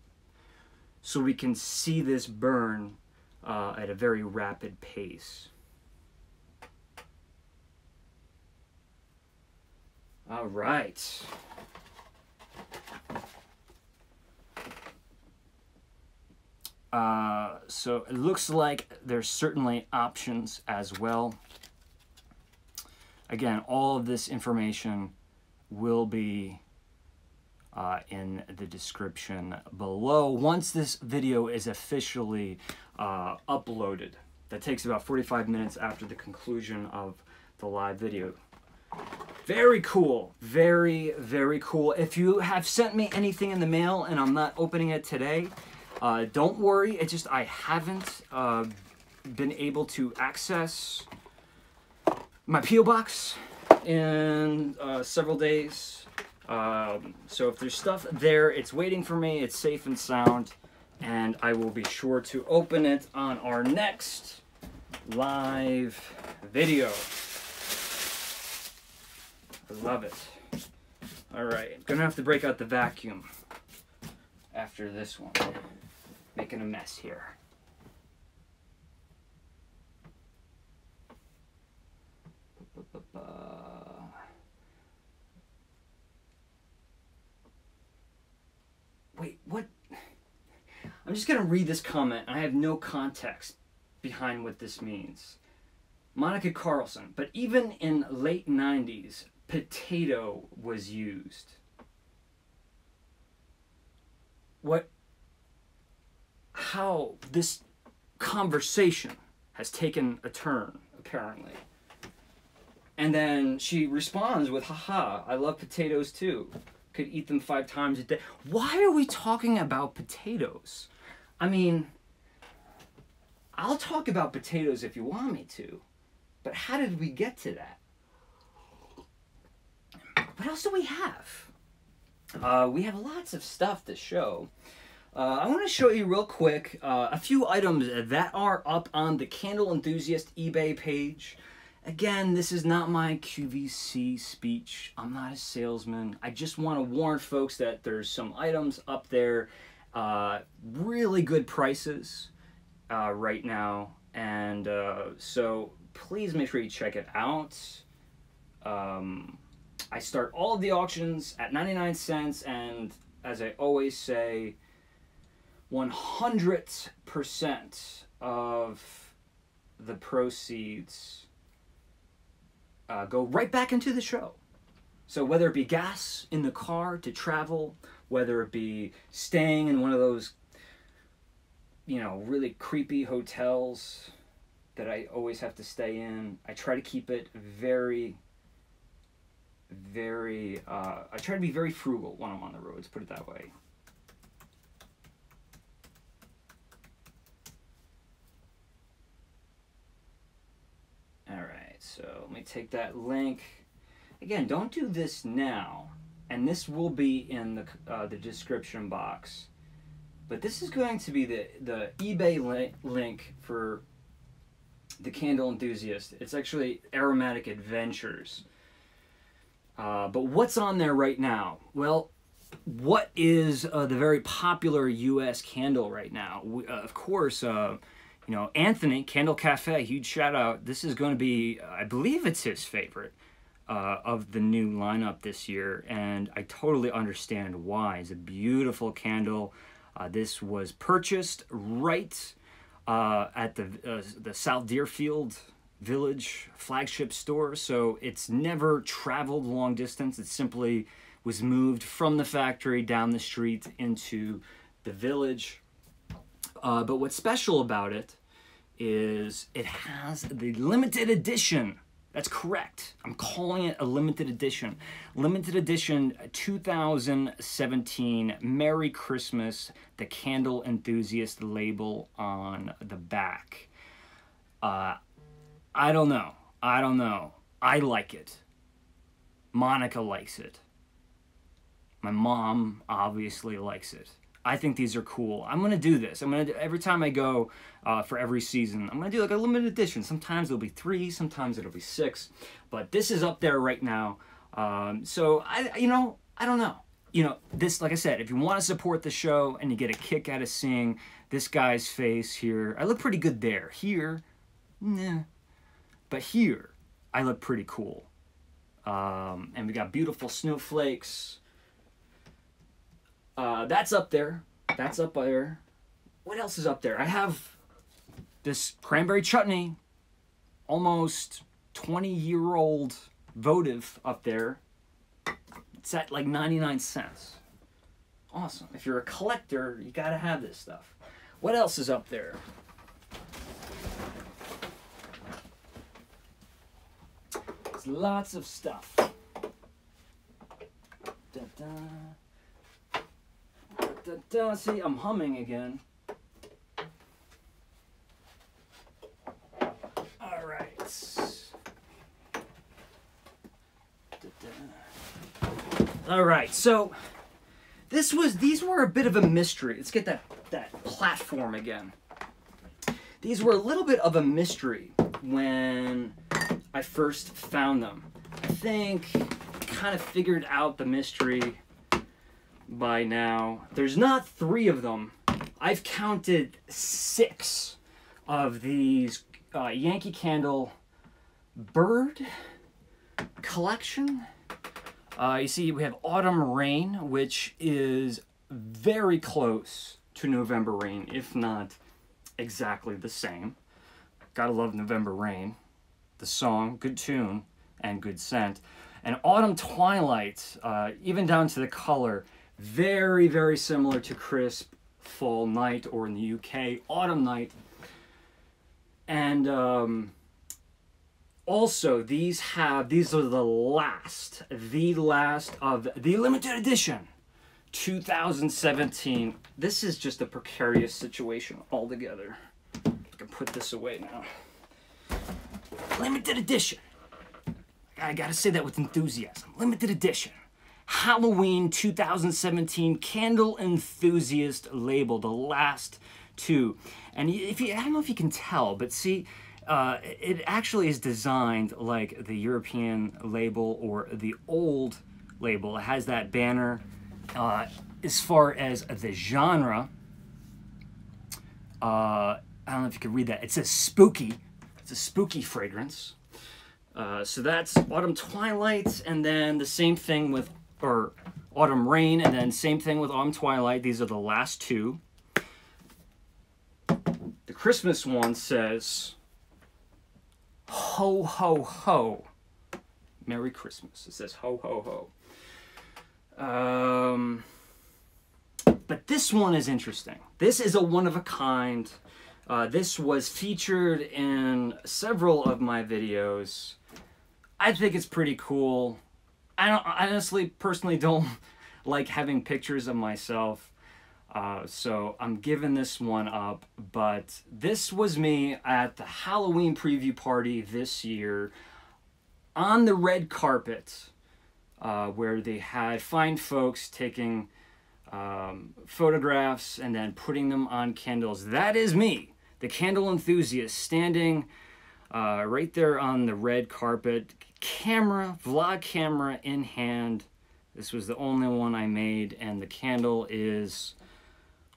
so we can see this burn uh, at a very rapid pace. All right. Uh, so it looks like there's certainly options as well. Again, all of this information will be uh, in the description below once this video is officially uh, uploaded. That takes about 45 minutes after the conclusion of the live video. Very cool. Very, very cool. If you have sent me anything in the mail and I'm not opening it today, uh, don't worry. It's just I haven't uh, been able to access my P.O. box in uh, several days. Um, so if there's stuff there, it's waiting for me. It's safe and sound. And I will be sure to open it on our next live video. I love it. All right, I'm gonna have to break out the vacuum after this one. Making a mess here. Uh, wait, what? I'm just going to read this comment. I have no context behind what this means. Monica Carlson, but even in late 90s, potato was used. what how this conversation has taken a turn apparently and then she responds with haha i love potatoes too. Could eat them five times a day. Why are we talking about potatoes? I mean i'll talk about potatoes if you want me to but how did we get to that? What else do we have? Uh, we have lots of stuff to show. Uh, I want to show you real quick uh, a few items that are up on the Candle Enthusiast eBay page. Again, this is not my QVC speech. I'm not a salesman. I just want to warn folks that there's some items up there, uh, really good prices uh, right now. And uh, so please make sure you check it out. Um, I start all of the auctions at 99 cents, and as I always say, 100% of the proceeds uh, go right back into the show. So whether it be gas in the car to travel, whether it be staying in one of those, you know, really creepy hotels that I always have to stay in, I try to keep it very very, uh, I try to be very frugal when I'm on the roads, put it that way. All right, so let me take that link. Again, don't do this now, and this will be in the, uh, the description box. But this is going to be the, the eBay li link for the candle enthusiast. It's actually Aromatic Adventures. Uh, but what's on there right now? Well, what is uh, the very popular U.S. candle right now? We, uh, of course, uh, you know, Anthony, Candle Cafe, huge shout out. This is going to be, I believe it's his favorite uh, of the new lineup this year, and I totally understand why. It's a beautiful candle. Uh, this was purchased right at the, the South Deerfield Village flagship store, so it's never traveled long distance. It simply was moved from the factory down the street into the village. Uh, but what's special about it is it has the limited edition. That's correct. I'm calling it a limited edition. Limited edition 2017 Merry Christmas, the Candle Enthusiast label on the back. Uh, I don't know. I don't know. I like it. Monica likes it. My mom obviously likes it. I think these are cool. I'm gonna do this. I'm gonna do, every time I go uh, for every season. I'm gonna do like a limited edition. Sometimes it'll be three, sometimes it'll be six, but this is up there right now. Um, so I, you know, I don't know. You know, this, like I said, if you want to support the show and you get a kick out of seeing this guy's face here, I look pretty good there. Here, nah, but here, I look pretty cool. Um, and we got beautiful snowflakes. Uh, that's up there. That's up there. What else is up there? I have this cranberry chutney, almost 20 year old votive up there. It's at like 99 cents. Awesome. If you're a collector, you gotta have this stuff. What else is up there? There's lots of stuff. Da, da. Da, da, See, I'm humming again. All right. All right, so this was these were a bit of a mystery. Let's get that that platform again. These were a little bit of a mystery when I first found them. I think kind of figured out the mystery by now. There's not three of them. I've counted six of these uh, Yankee Candle bird collection. Uh, you see, we have Autumn Rain, which is very close to November Rain, if not exactly the same. Gotta love November Rain the song, good tune, and good scent. And Autumn Twilight, uh, even down to the color, Very, very similar to crisp fall night or in the UK, autumn night. And um, also, these have, these are the last, the last of the limited edition 2017. This is just a precarious situation altogether. I can put this away now. Limited edition. I gotta say that with enthusiasm. Limited edition. Halloween 2017 Candle Enthusiast label, the last two. And if you, I don't know if you can tell, but see, uh, it actually is designed like the European label or the old label. It has that banner. Uh, as far as the genre, uh, I don't know if you can read that. It says spooky. It's a spooky fragrance. Uh, so that's Autumn Twilight, and then the same thing with, or Autumn Rain, and then same thing with Autumn Twilight. These are the last two. The Christmas one says, Ho, ho, ho. Merry Christmas. It says ho, ho, ho. Um, but this one is interesting. This is a one of a kind. Uh, this was featured in several of my videos. I think it's pretty cool. I don't I honestly personally don't like having pictures of myself. Uh, so I'm giving this one up, but this was me at the Halloween preview party this year on the red carpet uh, where they had fine folks taking um, photographs and then putting them on candles. That is me, the candle enthusiast, standing uh, right there on the red carpet, camera, vlog camera in hand. This was the only one I made, and the candle is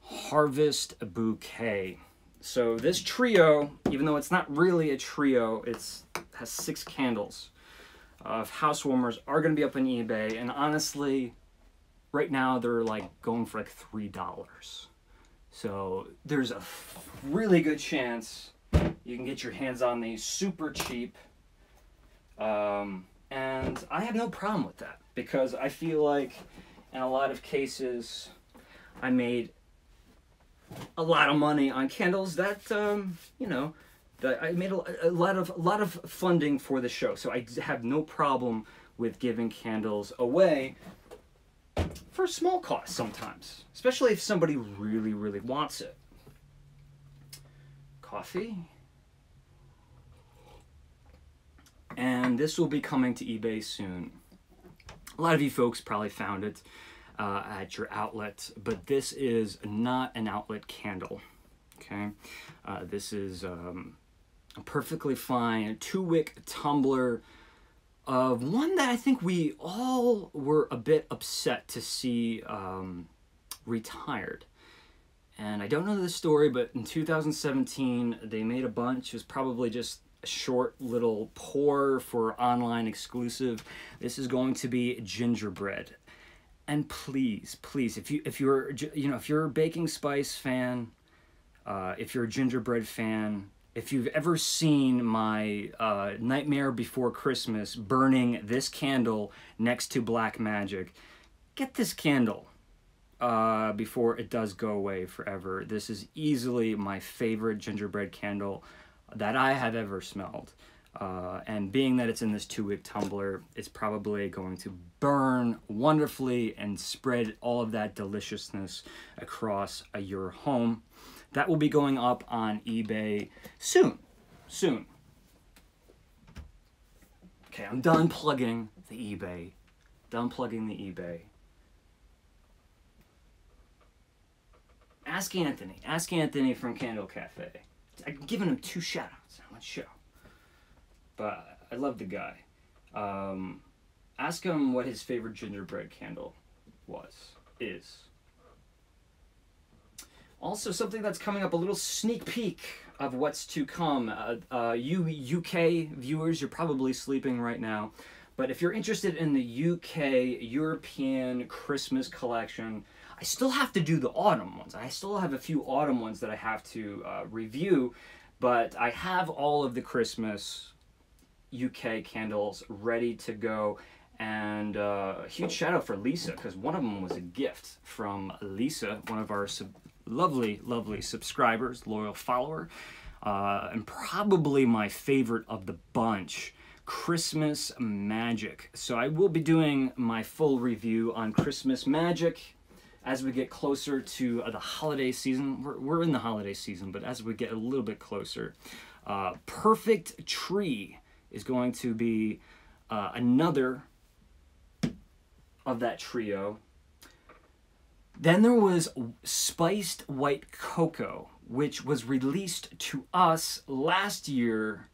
Harvest Bouquet. So this trio, even though it's not really a trio, it's has six candles uh, of house warmers are going to be up on eBay, and honestly, right now they're like going for like three dollars. So there's a really good chance you can get your hands on these super cheap. Um, and I have no problem with that because I feel like in a lot of cases I made a lot of money on candles that um, you know that I made a, a, lot of a lot of funding for the show, so I have no problem with giving candles away for small cost sometimes, especially if somebody really really wants it. Coffee. And this will be coming to eBay soon. A lot of you folks probably found it uh, at your outlet, but this is not an outlet candle. Okay, uh, this is um, a perfectly fine two wick tumbler of one that I think we all were a bit upset to see um, retired. And I don't know the story, but in 2017 they made a bunch. It was probably just short little pour for online exclusive. This is going to be gingerbread and please, please, if you if you're you know if you're a baking spice fan, uh, if you're a gingerbread fan, if you've ever seen my uh, Nightmare Before Christmas burning this candle next to Black Magic, get this candle uh, before it does go away forever. This is easily my favorite gingerbread candle that I have ever smelled. Uh, and being that it's in this two wick tumbler, it's probably going to burn wonderfully and spread all of that deliciousness across your home. That will be going up on eBay soon. Soon. Okay, I'm done plugging the eBay. Done plugging the eBay. Ask Anthony. Ask Anthony from Candle Cafe. I've given him two shout outs on my show but I love the guy. Um, ask him what his favorite gingerbread candle was, is. Also, something that's coming up, a little sneak peek of what's to come. Uh, uh, you UK viewers, you're probably sleeping right now. But if you're interested in the UK European Christmas collection, I still have to do the autumn ones. I still have a few autumn ones that I have to uh, review, but I have all of the Christmas UK candles ready to go. And uh, a huge shout out for Lisa because one of them was a gift from Lisa, one of our lovely, lovely subscribers, loyal follower, uh, and probably my favorite of the bunch. Christmas Magic. So I will be doing my full review on Christmas Magic as we get closer to uh, the holiday season. We're, we're in the holiday season, but as we get a little bit closer, uh, Perfect Tree is going to be uh, another of that trio. Then there was Spiced White Cocoa, which was released to us last year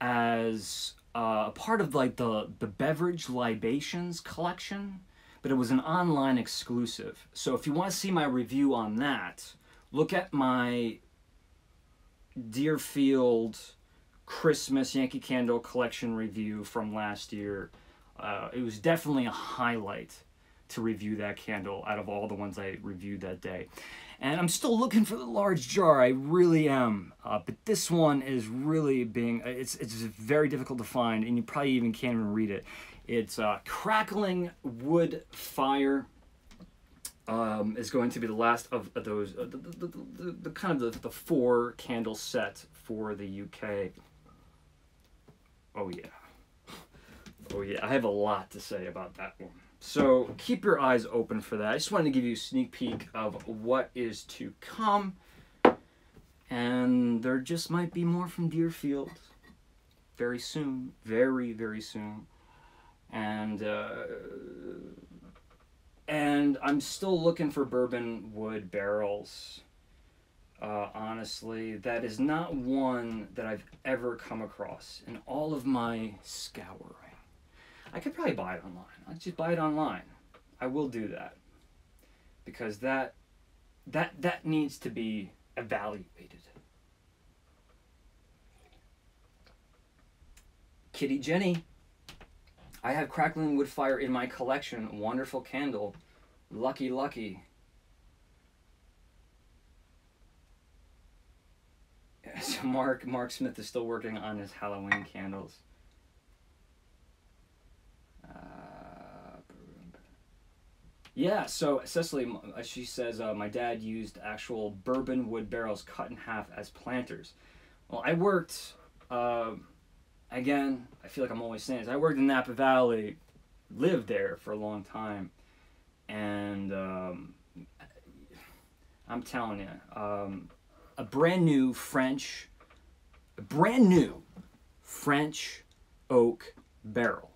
as uh, a part of like the the beverage libations collection, but it was an online exclusive. So if you want to see my review on that, look at my Deerfield Christmas Yankee Candle collection review from last year. Uh, it was definitely a highlight to review that candle out of all the ones I reviewed that day. And I'm still looking for the large jar. I really am. Uh, but this one is really being, it's, it's very difficult to find, and you probably even can't even read it. It's uh, Crackling Wood Fire. Um, is going to be the last of, those, uh, the, the, the, the, kind of the four candle set for the UK. Oh yeah. Oh yeah, I have a lot to say about that one. So keep your eyes open for that. I just wanted to give you a sneak peek of what is to come. And there just might be more from Deerfield very soon. Very, very soon. And, uh, and I'm still looking for bourbon wood barrels. Uh, honestly, that is not one that I've ever come across in all of my scouring. I could probably buy it online. I'll just buy it online. I will do that because that that that needs to be evaluated. Kitty Jenny. I have crackling wood fire in my collection. Wonderful candle. Lucky lucky. So Mark Mark Smith is still working on his Halloween candles. Yeah, so Cecily, uh, she says, uh, my dad used actual bourbon wood barrels cut in half as planters. Well, I worked, uh, again, I feel like I'm always saying this, I worked in Napa Valley, lived there for a long time, and um, I'm telling you, um, a brand new French, a brand new French oak barrel,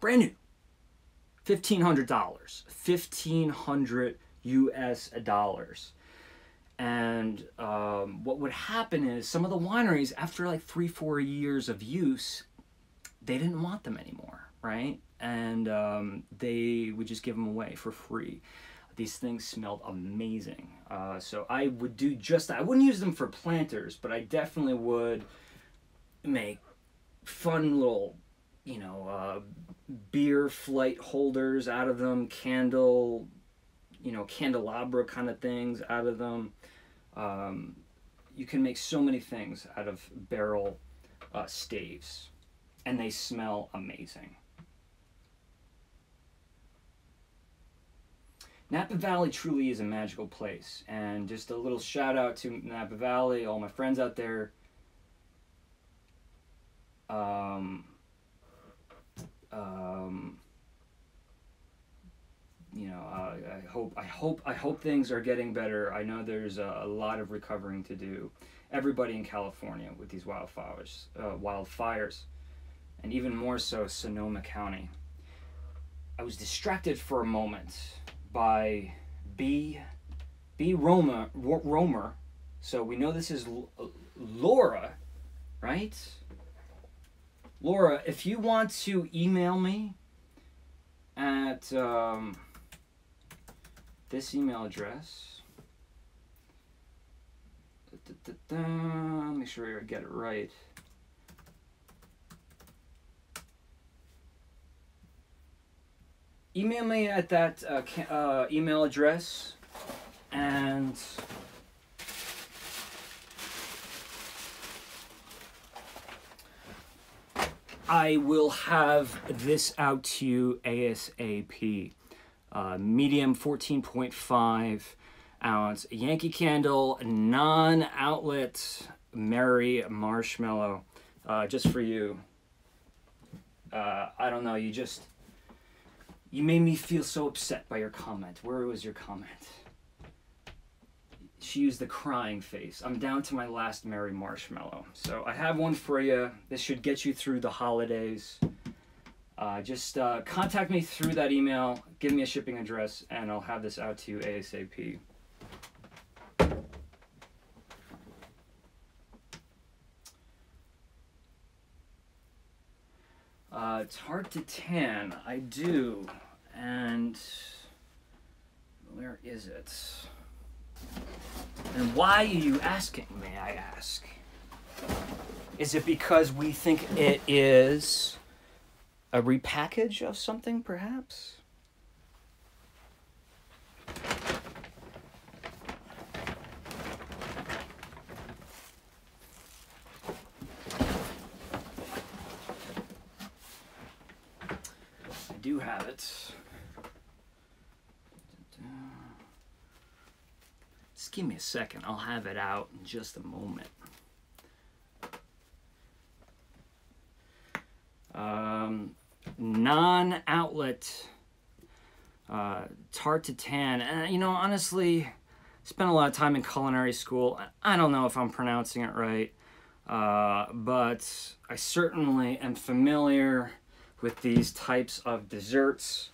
brand new fifteen hundred dollars, fifteen hundred U.S. dollars. And um, what would happen is some of the wineries, after like three, four years of use, they didn't want them anymore, right? And um, they would just give them away for free. These things smelled amazing. Uh, so I would do just that. I wouldn't use them for planters, but I definitely would make fun little, you know, uh, beer flight holders out of them, candle, you know, candelabra kind of things out of them. Um, you can make so many things out of barrel uh, staves, and they smell amazing. Napa Valley truly is a magical place, and just a little shout out to Napa Valley, all my friends out there. Um, um, you know, uh, I hope I hope I hope things are getting better. I know there's a, a lot of recovering to do. Everybody in California with these wildfires, uh, wildfires, and even more so Sonoma County. I was distracted for a moment by B. B. Roma, Romer. So we know this is Laura, right? Laura, if you want to email me at um, this email address, da, da, da, make sure I get it right. Email me at that uh, uh, email address and I will have this out to you ASAP. Uh, medium 14.5 ounce Yankee Candle non outlet Merry Marshmallow. Uh, just for you. Uh, I don't know, you just. You made me feel so upset by your comment. Where was your comment? She used the crying face. I'm down to my last Merry Marshmallow. So I have one for you. This should get you through the holidays. Uh, just uh, contact me through that email, give me a shipping address, and I'll have this out to you ASAP. Uh, it's Tarte Tatin. I do. And where is it? And why are you asking, may I ask? Is it because we think it is a repackage of something, perhaps? I do have it. Just give me a second. I'll have it out in just a moment. Um, non-outlet uh, Tarte Tatin. And you know, honestly, spent a lot of time in culinary school. I don't know if I'm pronouncing it right, uh, but I certainly am familiar with these types of desserts.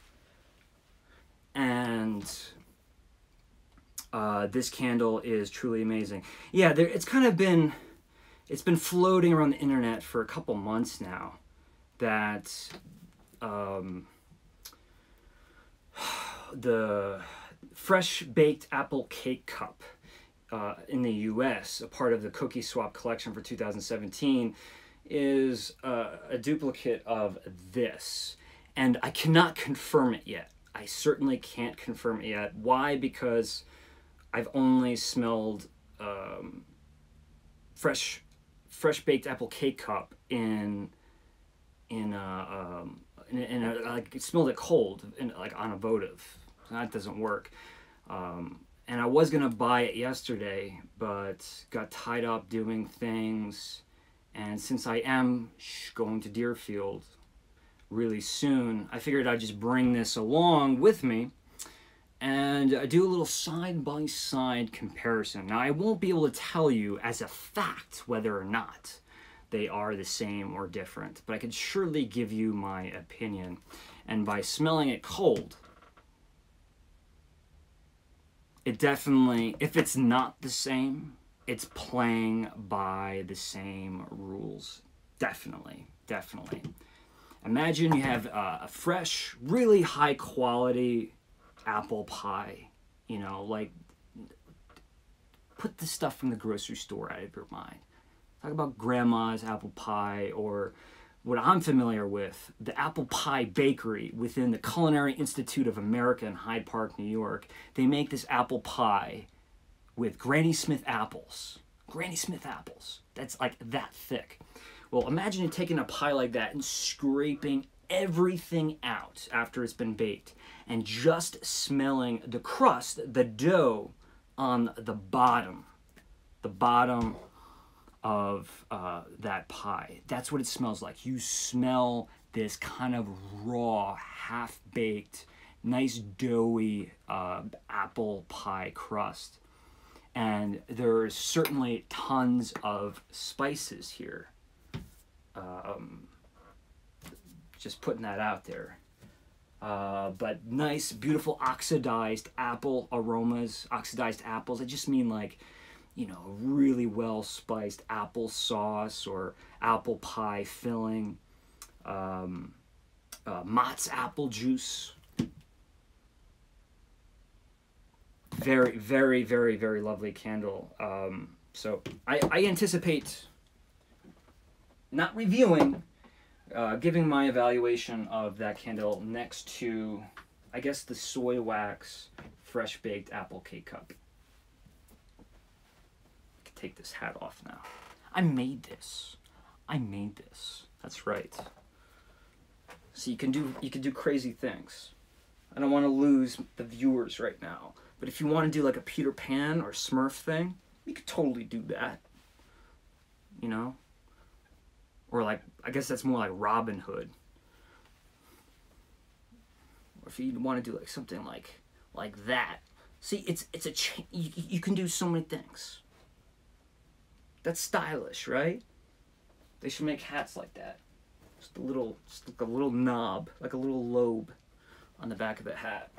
And uh, this candle is truly amazing. Yeah, there, it's kind of been, it's been floating around the internet for a couple months now that um, the fresh baked apple cake cup uh, in the US, a part of the Cookie Swap collection for 2017, is uh, a duplicate of this. And I cannot confirm it yet. I certainly can't confirm it yet. Why? Because I've only smelled um, fresh, fresh baked apple cake cup in in a, um, in, in a, like it smelled it cold in like on a votive. So that doesn't work. Um, and I was gonna buy it yesterday, but got tied up doing things. And since I am going to Deerfield really soon, I figured I'd just bring this along with me and I do a little side by side comparison. Now, I won't be able to tell you as a fact whether or not they are the same or different, but I can surely give you my opinion. And by smelling it cold, it definitely, if it's not the same, it's playing by the same rules. Definitely, definitely. Imagine you have uh, a fresh, really high quality apple pie, you know, like put the stuff from the grocery store out of your mind. Talk about grandma's apple pie or what I'm familiar with, the Apple Pie Bakery within the Culinary Institute of America in Hyde Park, New York. They make this apple pie with Granny Smith apples. Granny Smith apples. That's like that thick. Well, imagine taking a pie like that and scraping everything out after it's been baked and just smelling the crust, the dough on the bottom. The bottom of uh, that pie. That's what it smells like. You smell this kind of raw, half baked, nice doughy uh, apple pie crust. And there's certainly tons of spices here. Um, just putting that out there. Uh, but nice, beautiful oxidized apple aromas, oxidized apples. I just mean like you know, really well spiced apple sauce or apple pie filling, um, uh, Mott's apple juice. Very, very, very, very lovely candle. Um, so I, I anticipate not reviewing, uh, giving my evaluation of that candle next to, I guess, the soy wax fresh baked apple cake cup take this hat off now. I made this. I made this. That's right. So you can do you can do crazy things. I don't want to lose the viewers right now. But if you want to do like a Peter Pan or Smurf thing, you could totally do that. You know? Or like I guess that's more like Robin Hood. Or if you want to do like something like like that. See, it's it's a you, you can do so many things. That's stylish, right? They should make hats like that. Just a little, just like a little knob, like a little lobe on the back of the hat.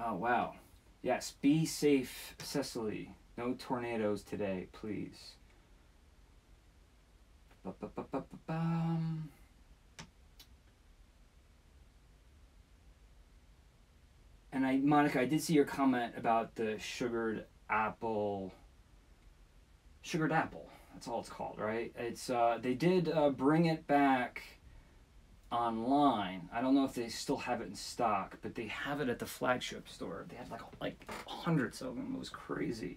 Oh, wow. Yes, be safe, Cecily. No tornadoes today, please. Ba-ba-ba-ba-ba-bum. And I, Monica, I did see your comment about the sugared apple. Sugared apple. That's all it's called, right? It's uh, they did uh, bring it back online. I don't know if they still have it in stock, but they have it at the flagship store. They had like like hundreds of them. It was crazy.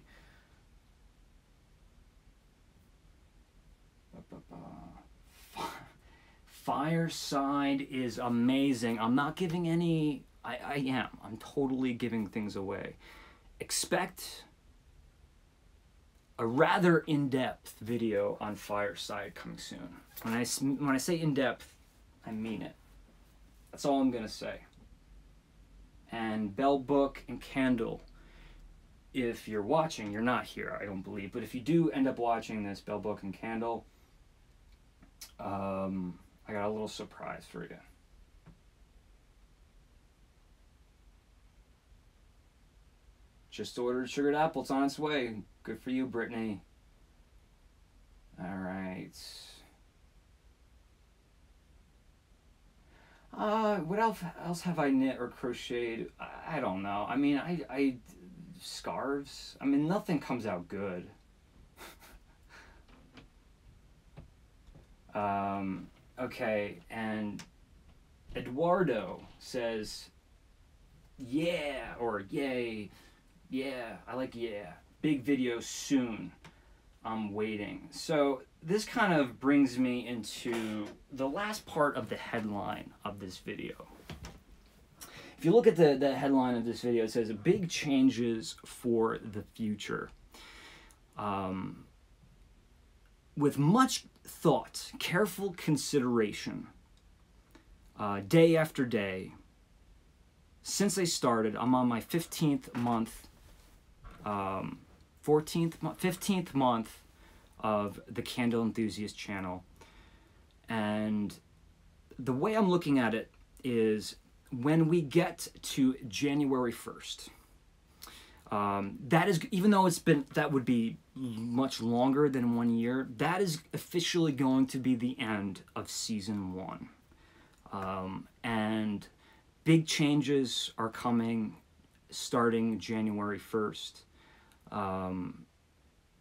Fireside is amazing. I'm not giving any. I, I am. I'm totally giving things away. Expect a rather in-depth video on Fireside coming soon. When I when I say in-depth, I mean it. That's all I'm gonna say. And Bell Book and Candle. If you're watching, you're not here, I don't believe. But if you do end up watching this Bell Book and Candle, um, I got a little surprise for you. Just ordered sugared apple. It's on its way. Good for you, Brittany. All right. Uh, what else, else have I knit or crocheted? I, I don't know. I mean, I, I scarves. I mean, nothing comes out good. um, okay, and Eduardo says, yeah, or yay, yeah, I like yeah. Big video soon. I'm waiting. So this kind of brings me into the last part of the headline of this video. If you look at the, the headline of this video, it says big changes for the future. Um, with much thought, careful consideration, uh, day after day, since I started, I'm on my 15th month, um, 14th, 15th month of the Candle Enthusiast channel. And the way I'm looking at it is when we get to January 1st, um, that is, even though it's been, that would be much longer than one year, that is officially going to be the end of season one. Um, and big changes are coming starting January 1st. Um,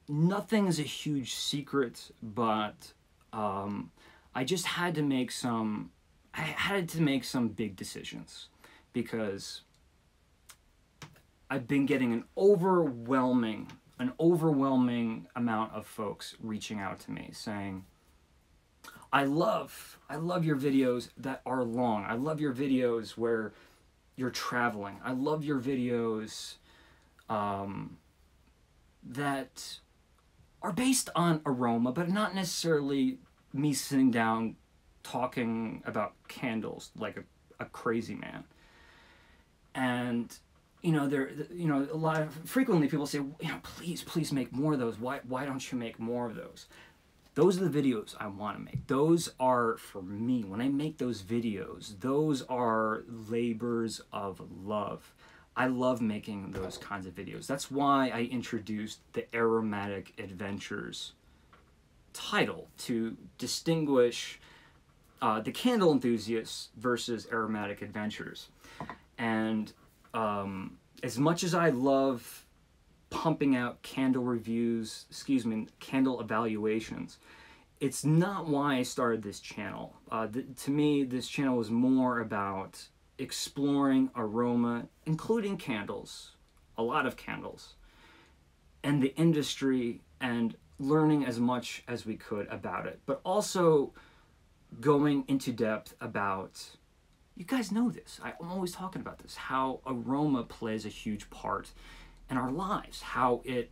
nothing is a huge secret, but um, I just had to make some. I had to make some big decisions because I've been getting an overwhelming, an overwhelming amount of folks reaching out to me saying, I love, I love your videos that are long. I love your videos where you're traveling. I love your videos um, that are based on aroma, but not necessarily me sitting down talking about candles like a, a crazy man. And you know, there, you know, a lot of frequently people say, you know, please, please make more of those. Why, why don't you make more of those? Those are the videos I want to make. Those are for me. When I make those videos, those are labors of love. I love making those kinds of videos. That's why I introduced the Aromatic Adventures title to distinguish uh, the candle enthusiasts versus Aromatic Adventures. And um, as much as I love pumping out candle reviews, excuse me, candle evaluations, it's not why I started this channel. Uh, th to me, this channel was more about exploring aroma, including candles, a lot of candles, and the industry and learning as much as we could about it, but also going into depth about you guys know this. I'm always talking about this how aroma plays a huge part in our lives, how it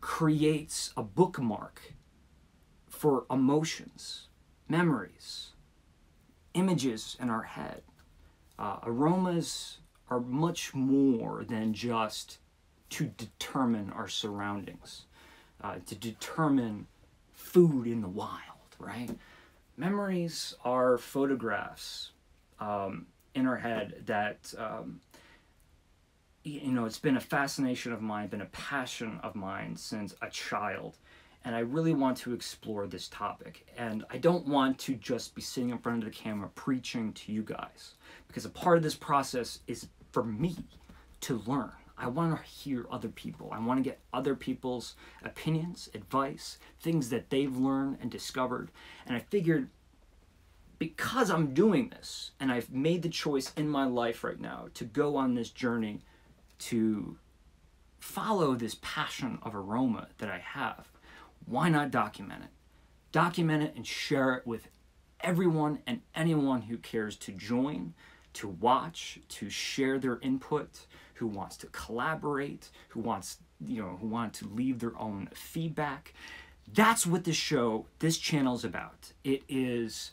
creates a bookmark for emotions, memories, images in our head. Uh, aromas are much more than just to determine our surroundings, uh, to determine food in the wild, right? Memories are photographs um, in our head that, um, you know, it's been a fascination of mine, been a passion of mine since a child. And I really want to explore this topic. And I don't want to just be sitting in front of the camera preaching to you guys, because a part of this process is for me to learn. I want to hear other people. I want to get other people's opinions, advice, things that they've learned and discovered. And I figured because I'm doing this and I've made the choice in my life right now to go on this journey to follow this passion of aroma that I have, why not document it? Document it and share it with everyone and anyone who cares to join, to watch, to share their input, who wants to collaborate, who wants, you know, who want to leave their own feedback. That's what this show, this channel is about. It is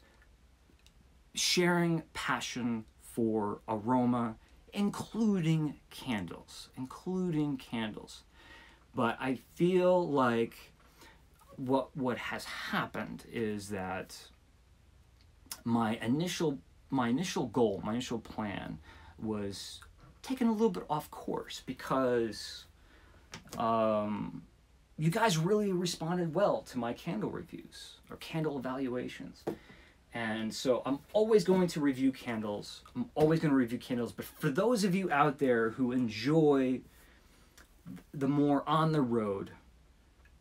sharing passion for aroma, including candles, including candles. But I feel like what what has happened is that my initial my initial goal, my initial plan was taken a little bit off course because um, you guys really responded well to my candle reviews or candle evaluations. And so I'm always going to review candles. I'm always going to review candles. But for those of you out there who enjoy the more on the road,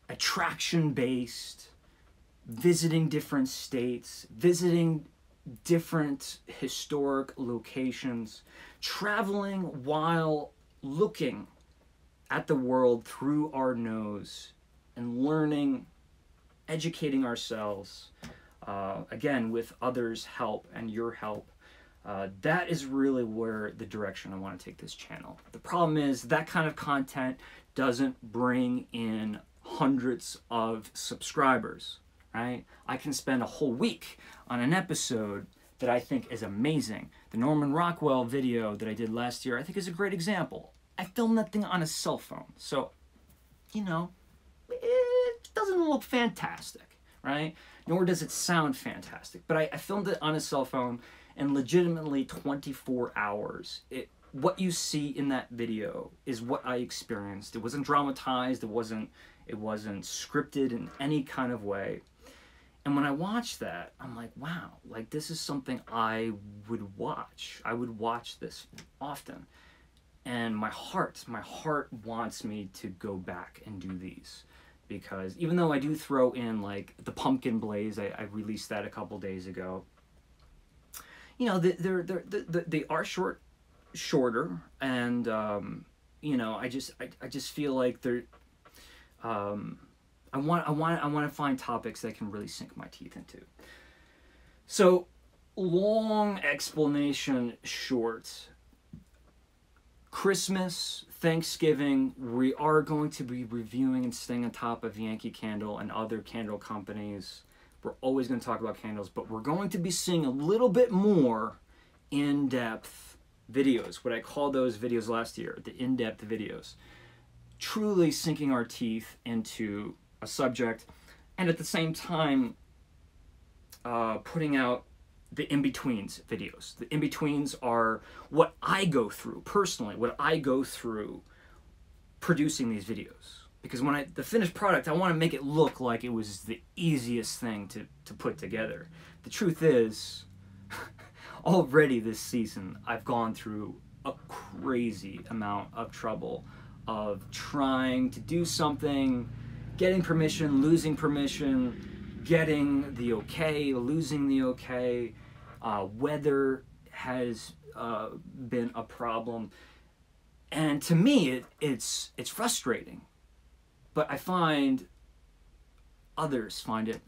attraction based, visiting different states, visiting different historic locations, traveling while looking at the world through our nose and learning, educating ourselves uh, again, with others' help and your help, uh, that is really where the direction I want to take this channel. The problem is that kind of content doesn't bring in hundreds of subscribers, right? I can spend a whole week on an episode that I think is amazing. The Norman Rockwell video that I did last year, I think is a great example. I filmed that thing on a cell phone, so, you know, it doesn't look fantastic, right? nor does it sound fantastic. But I, I filmed it on a cell phone, and legitimately 24 hours. It what you see in that video is what I experienced. It wasn't dramatized. It wasn't it wasn't scripted in any kind of way. And when I watched that, I'm like, wow, like this is something I would watch. I would watch this often. And my heart, my heart wants me to go back and do these because even though I do throw in like the pumpkin blaze, I, I released that a couple days ago. You know, they're, they're, they're, they are short, shorter, and um, you know, I just I, I just feel like they're. Um, I want I want I want to find topics that I can really sink my teeth into. So, long explanation short. Christmas, Thanksgiving, we are going to be reviewing and staying on top of Yankee Candle and other candle companies. We're always going to talk about candles, but we're going to be seeing a little bit more in depth videos, what I called those videos last year, the in depth videos. Truly sinking our teeth into a subject and at the same time uh, putting out the in-betweens videos. The in-betweens are what I go through personally, what I go through producing these videos. Because when I the finished product, I want to make it look like it was the easiest thing to, to put together. The truth is, already this season, I've gone through a crazy amount of trouble of trying to do something, getting permission, losing permission, getting the okay, losing the okay, uh, weather has uh, been a problem, and to me, it, it's it's frustrating. But I find others find it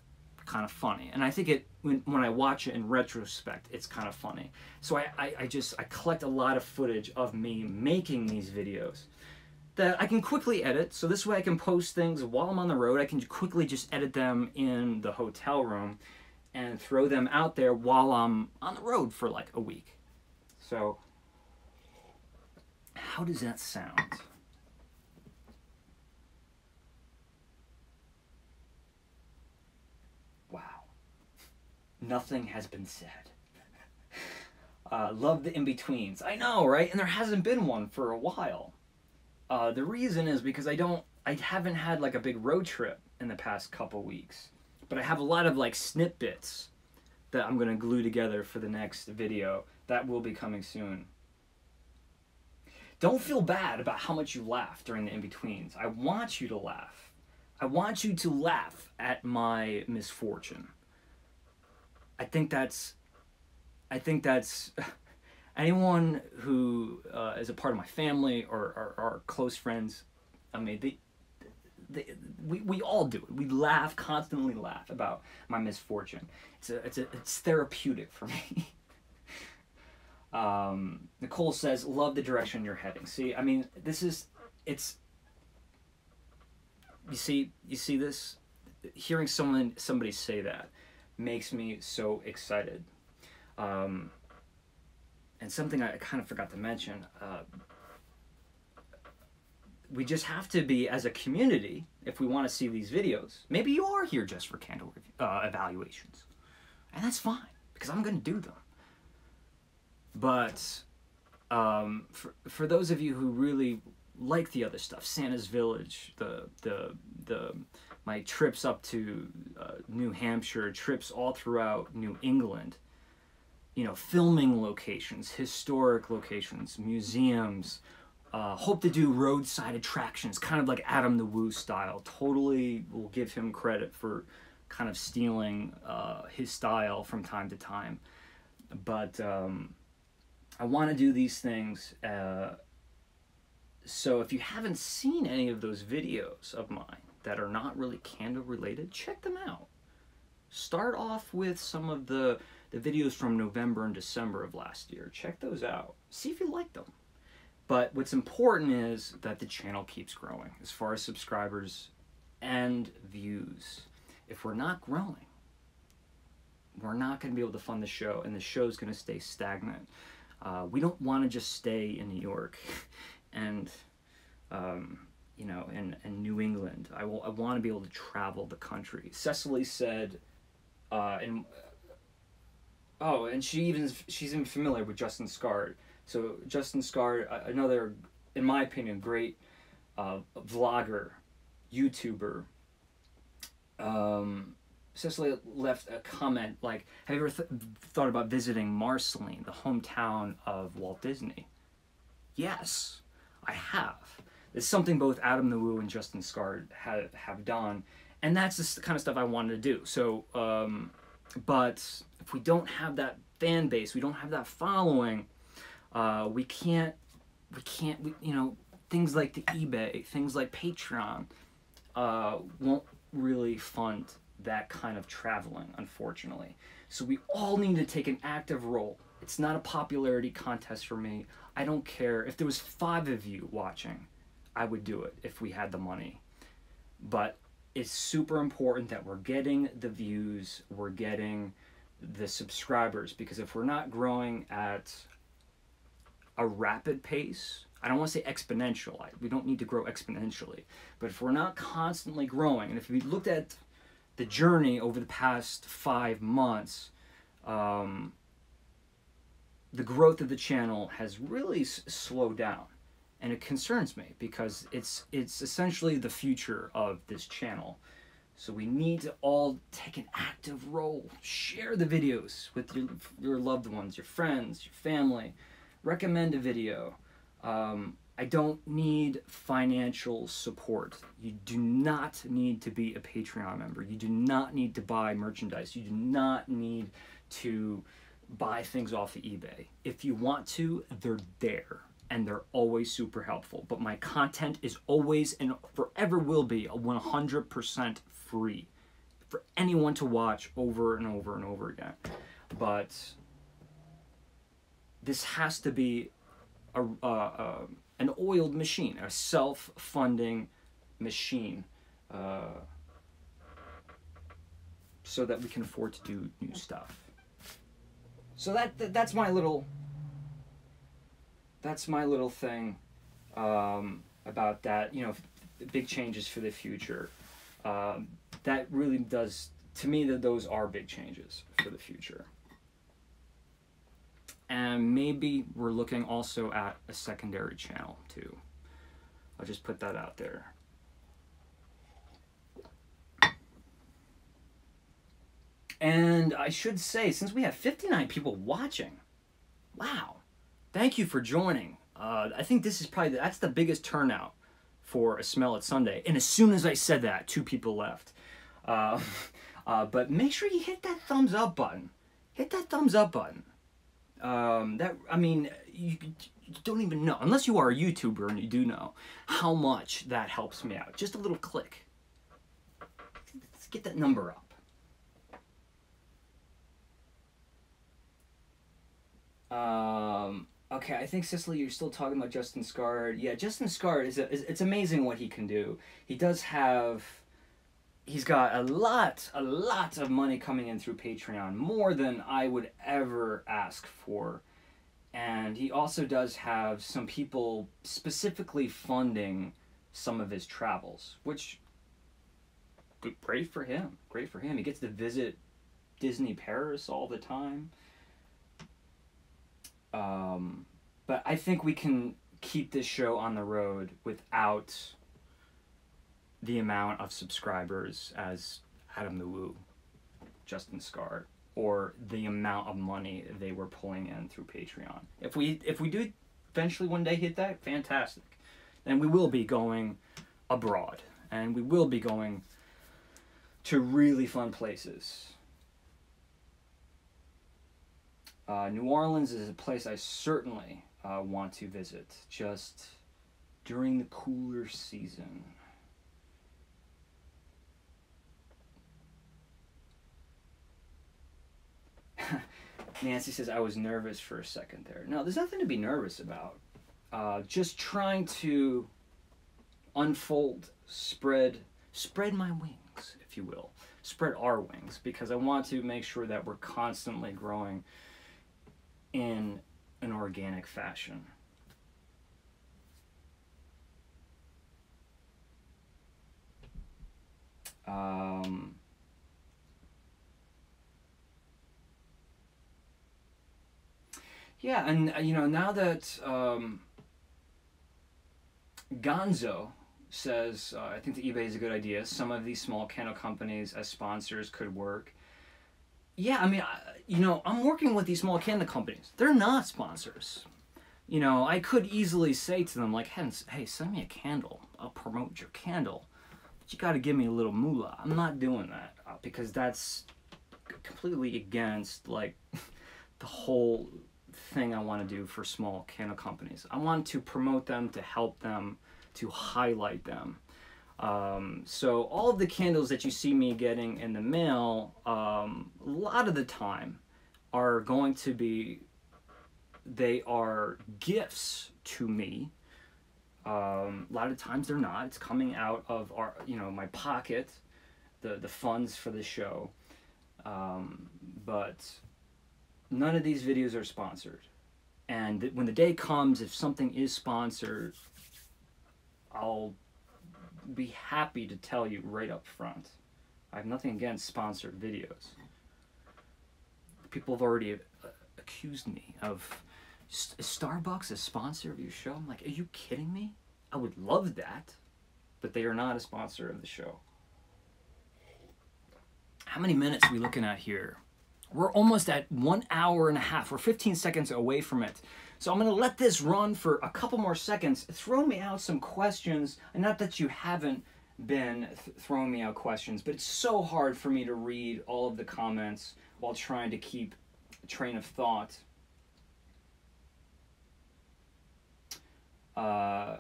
kind of funny, and I think it when, when I watch it in retrospect, it's kind of funny. So I, I, I just I collect a lot of footage of me making these videos that I can quickly edit. So this way I can post things while I'm on the road. I can quickly just edit them in the hotel room and throw them out there while I'm on the road for like a week. So how does that sound? Wow. Nothing has been said. Uh, love the in-betweens. I know, right? And there hasn't been one for a while. Uh, the reason is because I don't, I haven't had like a big road trip in the past couple weeks, but I have a lot of like snippets that I'm gonna glue together for the next video that will be coming soon. Don't feel bad about how much you laugh during the in-betweens. I want you to laugh. I want you to laugh at my misfortune. I think that's, I think that's, anyone who uh, is a part of my family or, or close friends, I mean, they, they, we, we all do it. We laugh, constantly laugh about my misfortune. It's, a, it's, a, it's therapeutic for me. um, Nicole says, love the direction you're heading. See, I mean, this is, it's, you see, you see this? Hearing someone, somebody say that makes me so excited. Um, and something I kind of forgot to mention, uh, we just have to be as a community if we want to see these videos. Maybe you are here just for candle uh, evaluations, and that's fine because I'm going to do them. But um, for for those of you who really like the other stuff, Santa's Village, the the the my trips up to uh, New Hampshire, trips all throughout New England you know, filming locations, historic locations, museums. Uh, hope to do roadside attractions, kind of like Adam the Woo style. Totally will give him credit for kind of stealing uh, his style from time to time. But um, I want to do these things. Uh, so if you haven't seen any of those videos of mine that are not really candle related, check them out. Start off with some of the the videos from November and December of last year. Check those out. See if you like them. But what's important is that the channel keeps growing as far as subscribers and views. If we're not growing, we're not going to be able to fund the show, and the show's going to stay stagnant. Uh, we don't want to just stay in New York and, um, you know, in, New England. I, I want to be able to travel the country. Cecily said, uh, in Oh, and she even she's even familiar with Justin Scarred. So Justin Scarred, another, in my opinion, great uh, vlogger, YouTuber. Um, Cecily left a comment like, "Have you ever th thought about visiting Marceline, the hometown of Walt Disney?" Yes, I have. It's something both Adam the Woo and Justin Scarred have have done, and that's the kind of stuff I wanted to do. So. Um, but if we don't have that fan base, we don't have that following, uh, we can't, we can't, we, you know, things like the eBay, things like Patreon, uh, won't really fund that kind of traveling, unfortunately. So we all need to take an active role. It's not a popularity contest for me. I don't care. If there was five of you watching, I would do it if we had the money. But it's super important that we're getting the views, we're getting the subscribers, because if we're not growing at a rapid pace, I don't want to say exponential, we don't need to grow exponentially, but if we're not constantly growing, and if we looked at the journey over the past five months, um, the growth of the channel has really slowed down and it concerns me because it's it's essentially the future of this channel. So we need to all take an active role. Share the videos with your, your loved ones, your friends, your family. Recommend a video. Um, I don't need financial support. You do not need to be a Patreon member. You do not need to buy merchandise. You do not need to buy things off of eBay. If you want to, they're there and they're always super helpful. But my content is always and forever will be 100% free for anyone to watch over and over and over again. But this has to be a, uh, uh, an oiled machine, a self-funding machine, uh, so that we can afford to do new stuff. So that, that that's my little that's my little thing um, about that. You know, big changes for the future. Um, that really does to me that those are big changes for the future. And maybe we're looking also at a secondary channel too. I'll just put that out there. And I should say, since we have 59 people watching, wow, thank you for joining. Uh, I think this is probably, the, that's the biggest turnout for a Smell It Sunday. And as soon as I said that, two people left. Uh, uh, but make sure you hit that thumbs up button. Hit that thumbs up button. Um, that, I mean, you, you don't even know, unless you are a YouTuber and you do know, how much that helps me out. Just a little click. Let's get that number up. Um, okay, I think Cicely, you're still talking about Justin Scarred. Yeah, Justin Scarred is, a, is it's amazing what he can do. He does have, he's got a lot, a lot of money coming in through Patreon, more than I would ever ask for. And he also does have some people specifically funding some of his travels, which great for him. Great for him. He gets to visit Disney Paris all the time. Um, but I think we can keep this show on the road without the amount of subscribers as Adam the Woo, Justin Scar, or the amount of money they were pulling in through Patreon. If we if we do eventually one day hit that, fantastic. Then we will be going abroad and we will be going to really fun places Uh, New Orleans is a place I certainly uh, want to visit just during the cooler season. Nancy says, I was nervous for a second there. No, there's nothing to be nervous about. Uh, just trying to unfold, spread, spread my wings, if you will. Spread our wings, because I want to make sure that we're constantly growing in an organic fashion. Um, yeah, and uh, you know now that um, Gonzo says, uh, I think the eBay is a good idea. Some of these small candle companies as sponsors could work yeah, I mean, I, you know, I'm working with these small candle companies. They're not sponsors. You know, I could easily say to them, like, hey, hey send me a candle. I'll promote your candle. But you got to give me a little moolah. I'm not doing that uh, because that's completely against, like, the whole thing I want to do for small candle companies. I want to promote them, to help them, to highlight them. Um, so all of the candles that you see me getting in the mail, um, a lot of the time are going to be, they are gifts to me. Um, a lot of times they're not. It's coming out of our, you know, my pocket, the the funds for the show. Um, but none of these videos are sponsored. And when the day comes, if something is sponsored, I'll be happy to tell you right up front. I have nothing against sponsored videos. People have already uh, accused me of Starbucks a sponsor of your show. I'm like, are you kidding me? I would love that, but they are not a sponsor of the show. How many minutes are we looking at here? We're almost at one hour and a half. We're 15 seconds away from it. So I'm going to let this run for a couple more seconds. Throw me out some questions. And not that you haven't been th throwing me out questions, but it's so hard for me to read all of the comments while trying to keep a train of thought. Uh,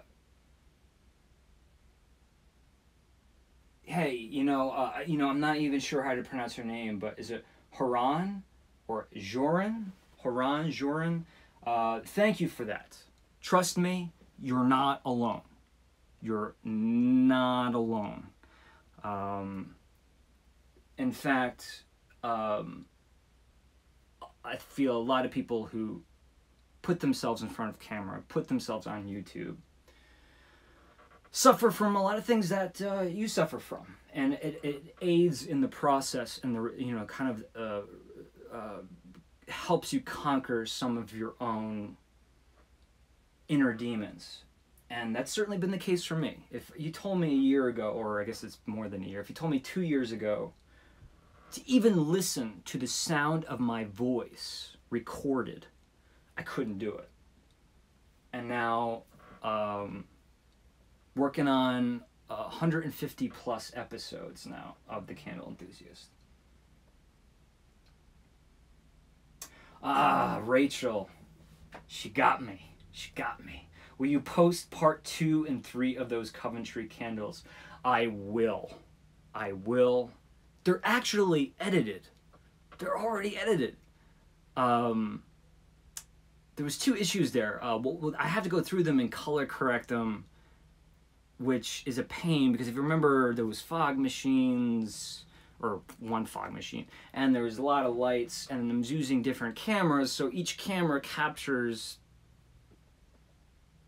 hey, you know, uh, you know, I'm not even sure how to pronounce her name, but is it Haran or Joran? Haran, Joran? Uh, thank you for that. Trust me, you're not alone. You're not alone. Um, in fact, um, I feel a lot of people who put themselves in front of camera, put themselves on YouTube, suffer from a lot of things that uh, you suffer from, and it, it aids in the process and the you know kind of uh, uh, helps you conquer some of your own inner demons. And that's certainly been the case for me. If you told me a year ago, or I guess it's more than a year, if you told me two years ago to even listen to the sound of my voice recorded, I couldn't do it. And now, um, working on 150 plus episodes now of The Candle Enthusiast. Ah, Rachel, she got me. She got me. Will you post part two and three of those Coventry candles? I will. I will. They're actually edited. They're already edited. Um, there was two issues there. Uh, well, I have to go through them and color correct them, which is a pain because if you remember, there was fog machines or one fog machine, and there was a lot of lights, and I'm using different cameras, so each camera captures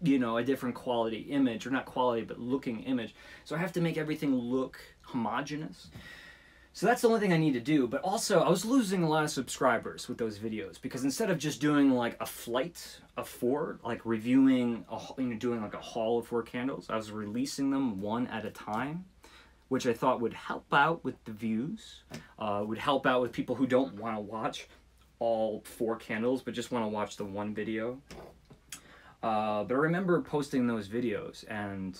you know a different quality image or not quality but looking image. So i have to make everything look homogeneous so that's the only thing i need to do but also i was losing a lot of subscribers with those videos because instead of just doing like a flight of four like reviewing a, you know doing like a haul of four candles i was releasing them one at a time which i thought would help out with the views uh, would help out with people who don't want to watch all four candles but just want to watch the one video uh, but I remember posting those videos and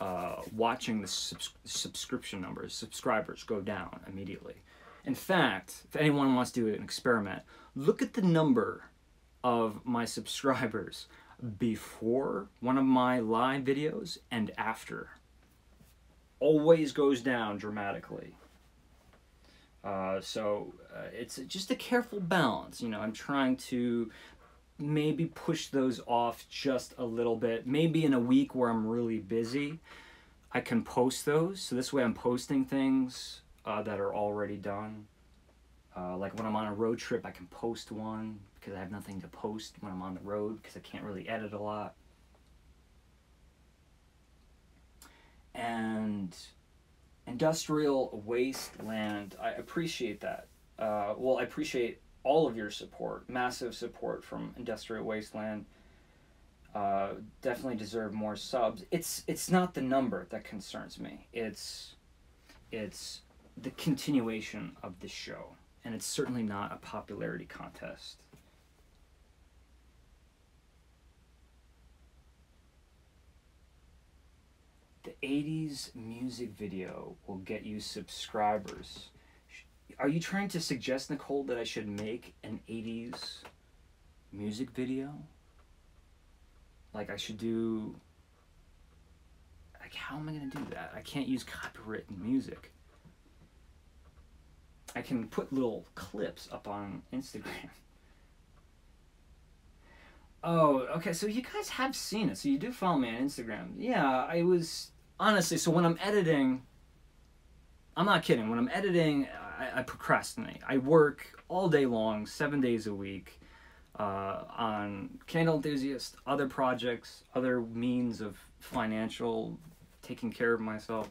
uh, watching the subs- subscription numbers, subscribers go down immediately. In fact, if anyone wants to do an experiment, look at the number of my subscribers before one of my live videos and after. Always goes down dramatically. Uh, so uh, it's just a careful balance. You know, I'm trying to maybe push those off just a little bit. Maybe in a week where I'm really busy, I can post those. So this way I'm posting things uh, that are already done. Uh, like when I'm on a road trip, I can post one because I have nothing to post when I'm on the road because I can't really edit a lot. And industrial wasteland, I appreciate that. Uh, well, I appreciate all of your support, massive support from Industrial Wasteland. Uh, definitely deserve more subs. It's it's not the number that concerns me. It's it's the continuation of the show, and it's certainly not a popularity contest. The 80s music video will get you subscribers are you trying to suggest, Nicole, that I should make an 80s music video? Like, I should do. Like, how am I to do that? I can't use copyrighted music. I can put little clips up on Instagram. Oh, okay. So you guys have seen it. So you do follow me on Instagram. Yeah, I was honestly. So when I'm editing, I'm not kidding. When I'm editing, I, I procrastinate. I work all day long, seven days a week, uh, on Candle Enthusiast, other projects, other means of financial taking care of myself,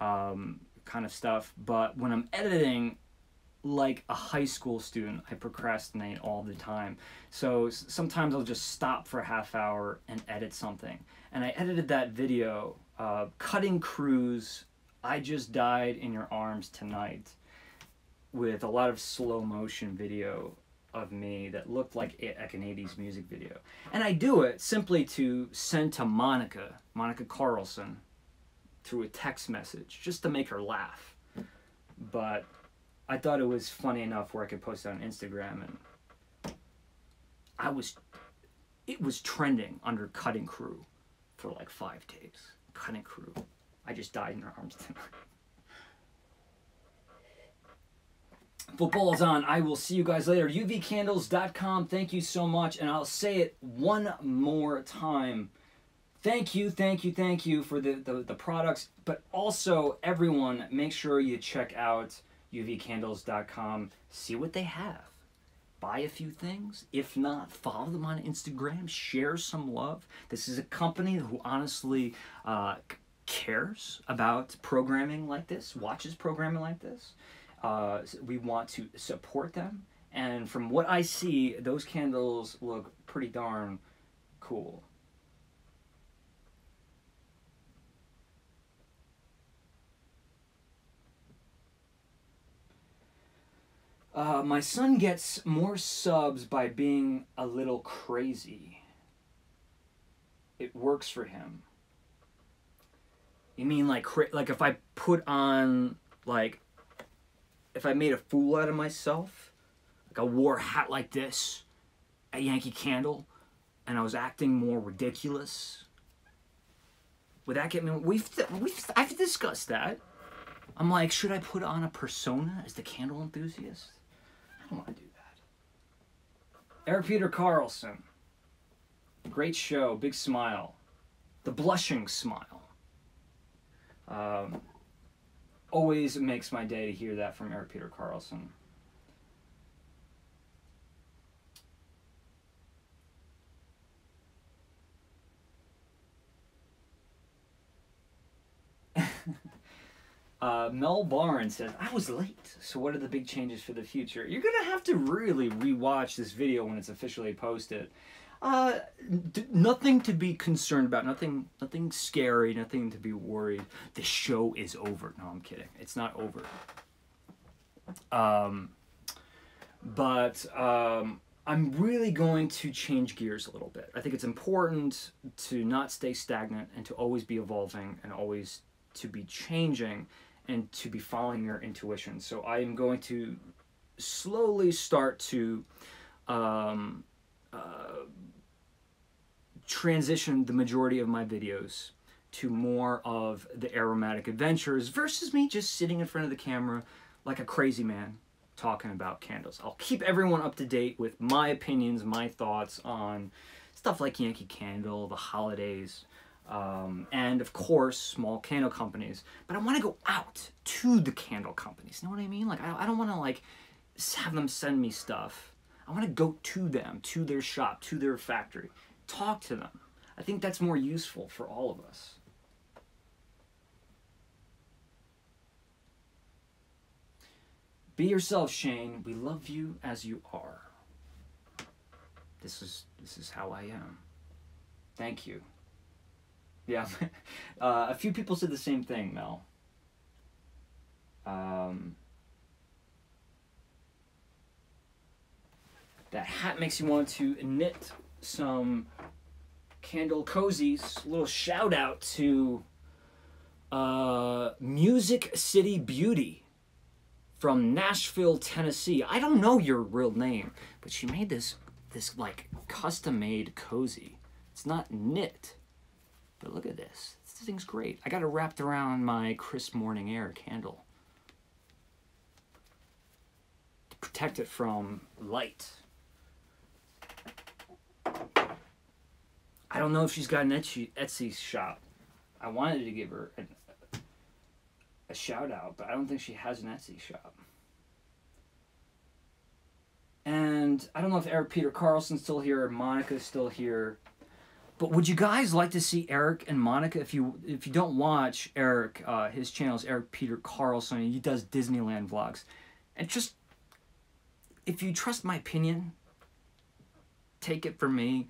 um, kind of stuff. But when I'm editing, like a high school student, I procrastinate all the time. So sometimes I'll just stop for a half hour and edit something. And I edited that video, uh, Cutting Crews, I Just Died in Your Arms Tonight with a lot of slow motion video of me that looked like like an 80s music video. And I do it simply to send to Monica, Monica Carlson, through a text message, just to make her laugh. But I thought it was funny enough where I could post it on Instagram and I was it was trending under cutting crew for like five days. Cutting crew. I just died in her arms tonight. Football is on. I will see you guys later. UVcandles.com. Thank you so much. And I'll say it one more time. Thank you, thank you, thank you for the, the, the products. But also, everyone, make sure you check out uvcandles.com. See what they have. Buy a few things. If not, follow them on Instagram. Share some love. This is a company who honestly uh, cares about programming like this, watches programming like this. Uh, we want to support them. And from what I see, those candles look pretty darn cool. Uh, my son gets more subs by being a little crazy. It works for him. You mean like like if I put on like if I made a fool out of myself, like I wore a hat like this, a Yankee Candle, and I was acting more ridiculous? Would that get me? We've we've I've discussed that. I'm like, should I put on a persona as the candle enthusiast? Don't want to do that. Eric Peter Carlson. Great show, big smile. The blushing smile. Um, always makes my day to hear that from Eric Peter Carlson. Uh, Mel Barnes says, I was late, so what are the big changes for the future? You're going to have to really rewatch this video when it's officially posted. Uh, nothing to be concerned about, nothing nothing scary, nothing to be worried. The show is over. No, I'm kidding. It's not over. Um, but um, I'm really going to change gears a little bit. I think it's important to not stay stagnant and to always be evolving and always to be changing and to be following your intuition. So I am going to slowly start to um, uh, transition the majority of my videos to more of the aromatic adventures versus me just sitting in front of the camera like a crazy man talking about candles. I'll keep everyone up to date with my opinions, my thoughts on stuff like Yankee Candle, the holidays, um, and of course small candle companies. But i want to go out to the candle companies you know what i mean? Like i, I don't want to like have them send me stuff. I want to go to them to their shop to their factory. Talk to them. I think that's more useful for all of us. Be yourself shane. We love you as you are. This is this is how i am. Thank you yeah. uh, a few people said the same thing, Mel. Um, that hat makes you want to knit some candle cozies. Little shout out to uh, Music City Beauty from Nashville, Tennessee. I don't know your real name, but she made this this like custom made cozy. It's not knit. But look at this. This thing's great. I got it wrapped around my crisp morning air candle. To protect it from light. I don't know if she's got an Etsy, Etsy shop. I wanted to give her an, a shout out, but I don't think she has an Etsy shop. And I don't know if Eric Peter Carlson's still here or Monica's still here. But would you guys like to see Eric and Monica? If you if you don't watch Eric, uh, his channel is Eric Peter Carlson. He does Disneyland vlogs, and just if you trust my opinion, take it from me.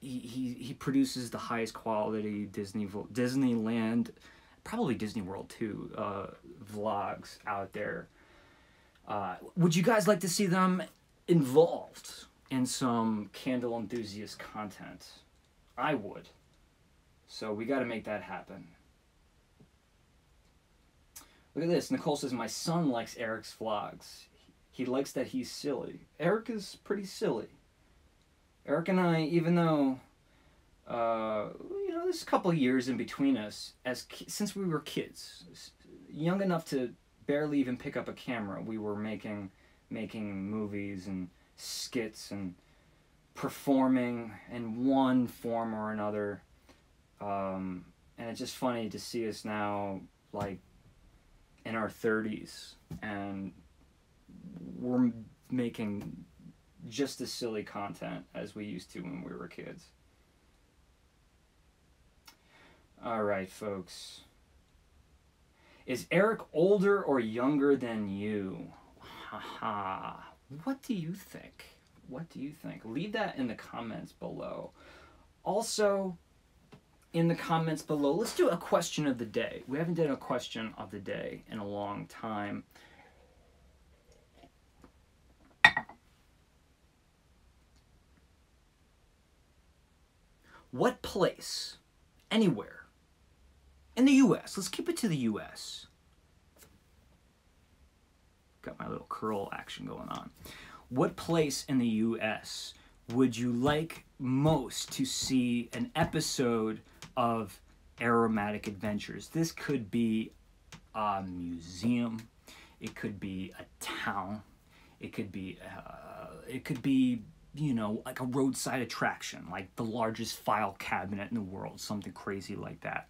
He he, he produces the highest quality Disney Disneyland, probably Disney World too, uh, vlogs out there. Uh, would you guys like to see them involved in some candle enthusiast content? I would. So we got to make that happen. Look at this. Nicole says, My son likes Eric's vlogs. He likes that he's silly. Eric is pretty silly. Eric and I, even though, uh, you know, there's a couple years in between us, as since we were kids, young enough to barely even pick up a camera, we were making making movies and skits and performing in one form or another. Um, and it's just funny to see us now, like in our 30s, and we're making just as silly content as we used to when we were kids. All right, folks. Is Eric older or younger than you? Haha. What do you think? What do you think? Leave that in the comments below. Also, in the comments below, let's do a question of the day. We haven't done a question of the day in a long time. What place, anywhere, in the US, let's keep it to the US, got my little curl action going on. What place in the US would you like most to see an episode of Aromatic Adventures? This could be a museum, it could be a town, it could be uh, it could be you know like a roadside attraction, like the largest file cabinet in the world, something crazy like that.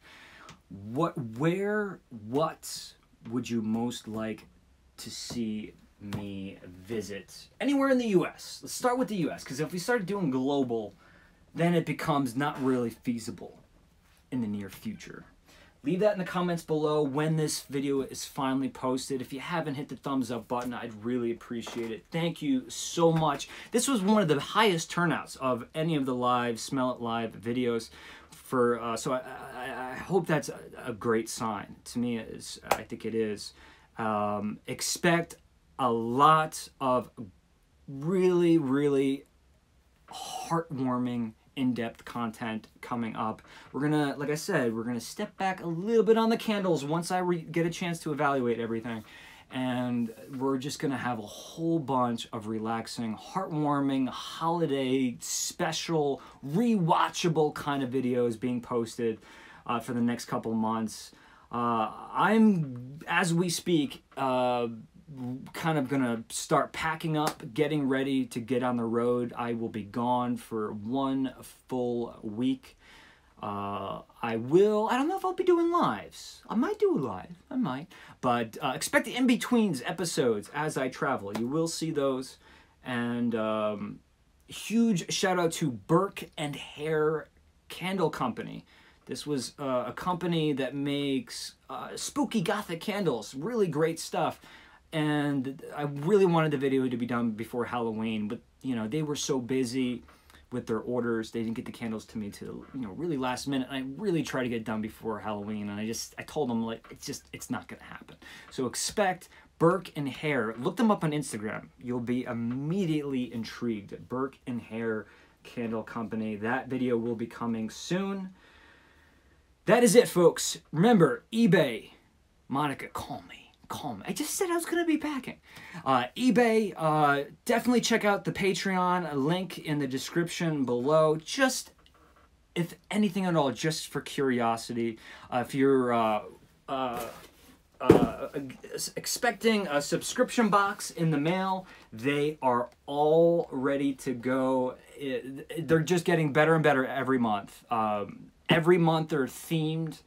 What, where, what would you most like to see me visit anywhere in the US. Let's start with the US because if we start doing global, then it becomes not really feasible in the near future. Leave that in the comments below when this video is finally posted. If you haven't hit the thumbs up button, I'd really appreciate it. Thank you so much. This was one of the highest turnouts of any of the live Smell It Live videos. For uh, So I, I, I, hope that's a, a great sign. To me, is I think it is. Um, expect a lot of really, really heartwarming, in-depth content coming up. We're gonna, like I said, we're gonna step back a little bit on the candles once I get a chance to evaluate everything. And we're just gonna have a whole bunch of relaxing, heartwarming, holiday, special, rewatchable kind of videos being posted uh, for the next couple months. Uh, I'm, as we speak, uh, kind of gonna start packing up, getting ready to get on the road. I will be gone for one full week. Uh, I will, I don't know if I'll be doing lives. I might do a live, I might. But uh, expect the in-betweens episodes as I travel. You will see those. And um, huge shout out to Burke and Hare Candle Company. This was uh, a company that makes uh, spooky gothic candles, really great stuff. And I really wanted the video to be done before Halloween, but you know they were so busy with their orders, they didn't get the candles to me till you know really last minute. And I really tried to get done before Halloween, and I just I told them like it's just it's not gonna happen. So expect Burke and Hare. Look them up on Instagram. You'll be immediately intrigued. Burke and Hare Candle Company. That video will be coming soon. That is it, folks. Remember, eBay. Monica, call me. Call me. I just said I was going to be packing. Uh, eBay, uh, definitely check out the Patreon. Link in the description below. Just, if anything at all, just for curiosity. Uh, if you're uh, uh, uh, expecting a subscription box in the mail, they are all ready to go. It, they're just getting better and better every month. Um, every month they're themed.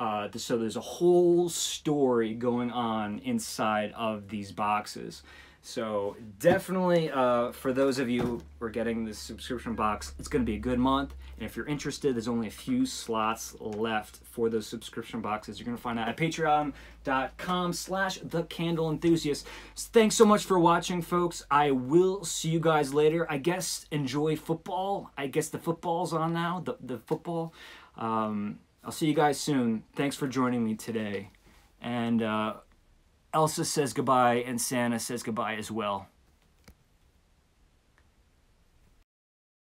Uh, so there's a whole story going on inside of these boxes. So definitely, uh, for those of you who are getting this subscription box, it's going to be a good month. And if you're interested, there's only a few slots left for those subscription boxes. You're going to find out at patreon.com slash the candle enthusiast. Thanks so much for watching, folks. I will see you guys later. I guess enjoy football. I guess the football's on now, the, the football. Um, I'll see you guys soon. Thanks for joining me today. And uh, Elsa says goodbye, and Santa says goodbye as well.